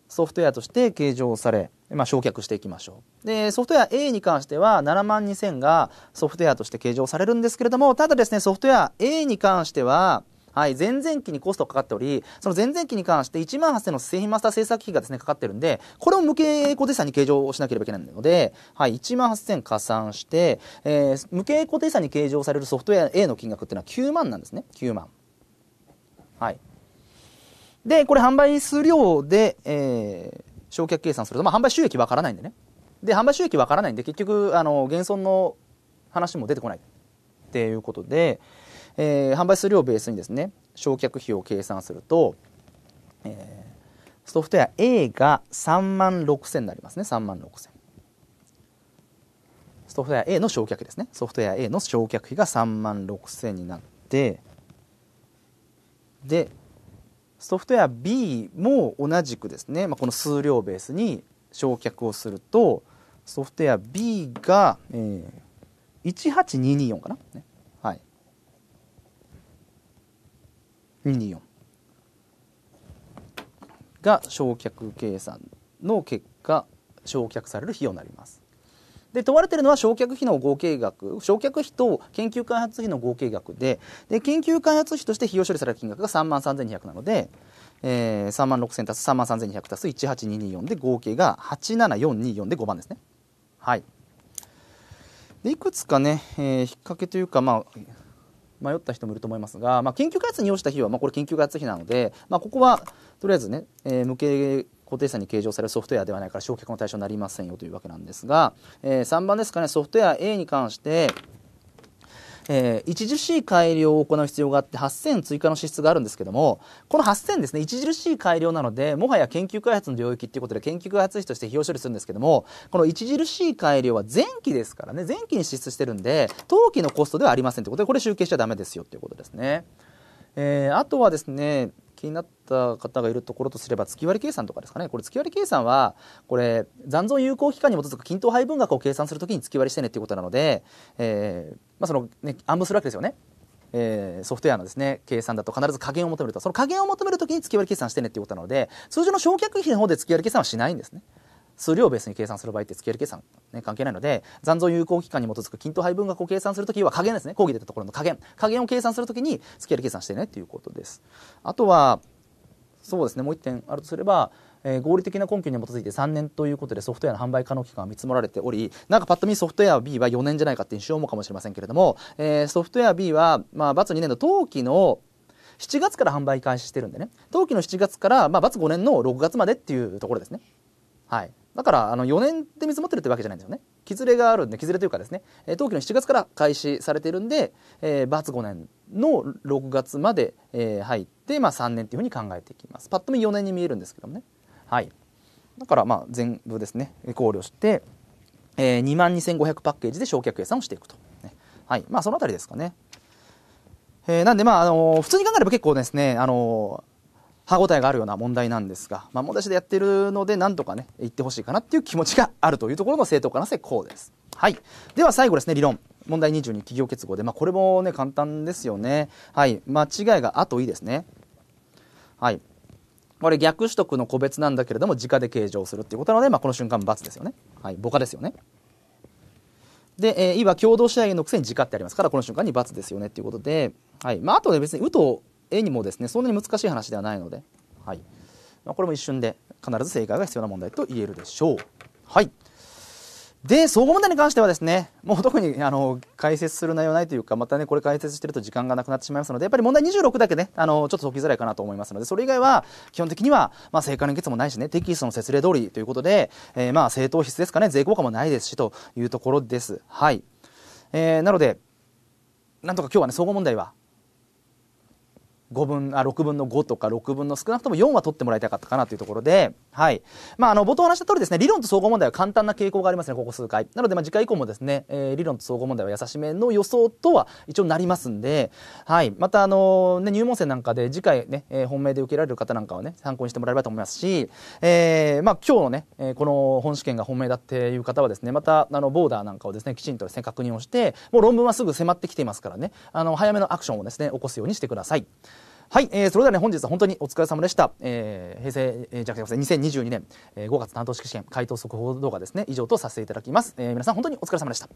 ソフトウェアとして計上され、まあ、焼却していきましょう。でソフトウェア A に関しては7万2000がソフトウェアとして計上されるんですけれどもただですねソフトウェア A に関してははい、前々期にコストかかっており、その前々期に関して1万8000の製品マスター制作費がですね、かかってるんで、これを無形エコデザインに計上しなければいけないので、はい、1万8000加算して、えー、無形エコデザインに計上されるソフトウェア A の金額っていうのは9万なんですね、9万。はい。で、これ販売数量で、えー、焼却計算すると、まあ、販売収益わからないんでね。で、販売収益わからないんで、結局、あの、減損の話も出てこない。っていうことで、えー、販売数量をベースにですね焼却費を計算すると、えー、ソフトウェア A が3万6000になりますね。3万6000ソフトウェア A の焼却ですね。ソフトウェア A の焼却費が3万6000になってでソフトウェア B も同じくですね、まあ、この数量ベースに焼却をするとソフトウェア B が、えー、18224かな、ね、224が焼却計算の結果焼却される費用になります。で問われているのは焼却費の合計額焼却費と研究開発費の合計額でで研究開発費として費用処理される金額が3万3200なので、えー、3万6000足す3万3200足す18224で合計が87424で5番ですね。はい。でいくつかね、えー、引っ掛けというかまあ迷った人もいると思いますが、まあ、研究開発に要した費用は、まあ、これ研究開発費なので、まあ、ここはとりあえずね、えー、無形固定資産に計上されるソフトウェアではないから焼却の対象になりませんよというわけなんですが、えー、3番ですかねソフトウェア A に関してえー、著しい改良を行う必要があって8000追加の支出があるんですけどもこの8000ですね著しい改良なのでもはや研究開発の領域っていうことで研究開発費として費用処理するんですけどもこの著しい改良は前期ですからね前期に支出してるんで当期のコストではありませんということでこれ集計しちゃダメですよっていうことですね。えー、あとはですね気になった方がいるところとすれば月割計算とかですかねこれ月割計算はこれ残存有効期間に基づく均等配分額を計算するときに月割りしてねっていうことなので、えーまあそのね、暗部するわけですよね。えー、ソフトウェアのですね計算だと必ず加減を求めるとその加減を求めるときに月割り計算してねっていうことなので通常の償却費の方で月割り計算はしないんですね。数量をベースに計算する場合って月割り計算、ね、関係ないので残存有効期間に基づく均等配分額を計算するときは加減ですね。講義で出たところの加減加減を計算するときに月割り計算してねっていうことです。あとはそうですね。もう1点あるとすれば、えー、合理的な根拠に基づいて3年ということでソフトウェアの販売可能期間が見積もられておりなんかパッと見ソフトウェア B は4年じゃないかって印象もかもしれませんけれども、えー、ソフトウェア B は、まあ、バツ2年の当期の7月から販売開始してるんでね。当期の7月から、まあ、バツ5年の6月までっていうところですね。はい。だからあの4年で見積もってるってわけじゃないんですよね。きずれがあるんで、きずれというかですね、えー、当期の7月から開始されてるんで、えー、バツ5年の6月まで、えー、入って、まあ、3年というふうに考えていきます。パッと見4年に見えるんですけどもね。はい。だからまあ全部ですね、考慮して、えー、2万2500パッケージで焼却計算をしていくと。ね、はい。まあそのあたりですかね。えー、なんでまあ、あのー、普通に考えれば結構ですね、あの歯応えがあるような問題なんですが、まあ、問題でやってるので、なんとかね、言ってほしいかなっていう気持ちがあるというところの正当化な性こうです。はい。では最後ですね、理論。問題22企業結合で、まあ、これもね、簡単ですよね。はい。間違いがあといいですね。はい。これ逆取得の個別なんだけれども、直で計上するっていうことなので、まあ、この瞬間×ですよね。はい。母価ですよね。で、えー、いわ共同仕上げのくせに直ってありますから、この瞬間に×ですよねっていうことで、はい。まあ、あとで別に、うと絵にもですねそんなに難しい話ではないので、はいまあ、これも一瞬で必ず正解が必要な問題と言えるでしょう。はいで、総合問題に関してはですね、もう特にあの解説する内容ないというか、またね、これ解説してると時間がなくなってしまいますので、やっぱり問題26だけね、あのちょっと解きづらいかなと思いますので、それ以外は基本的には、まあ、正解の結もないしね、テキストの説明通りということで、えー、まあ、正当必須ですかね、税効果もないですしというところです。はい。えー、なので、なんとか今日はね、総合問題は5分あ6分の5とか6分の少なくとも4は取ってもらいたかったかなというところで、はい。まあ、あの冒頭話した通りですね理論と総合問題は簡単な傾向がありますねここ数回。なのでまあ次回以降もですね、えー、理論と総合問題は優しめの予想とは一応なりますんで、はい、またあの、ね、入門生なんかで次回ね、えー、本命で受けられる方なんかはね参考にしてもらえればと思いますし、えーまあ、今日のね、えー、この本試験が本命だっていう方はですねまたあのボーダーなんかをですねきちんとですね確認をしてもう論文はすぐ迫ってきていますからねあの早めのアクションをですね起こすようにしてください。はい、えー、それではね、本日は本当にお疲れ様でした。えー、平成、えー、じゃあ、2022年、えー、5月担当式試験、回答速報動画ですね、以上とさせていただきます。えー、皆さん本当にお疲れ様でした。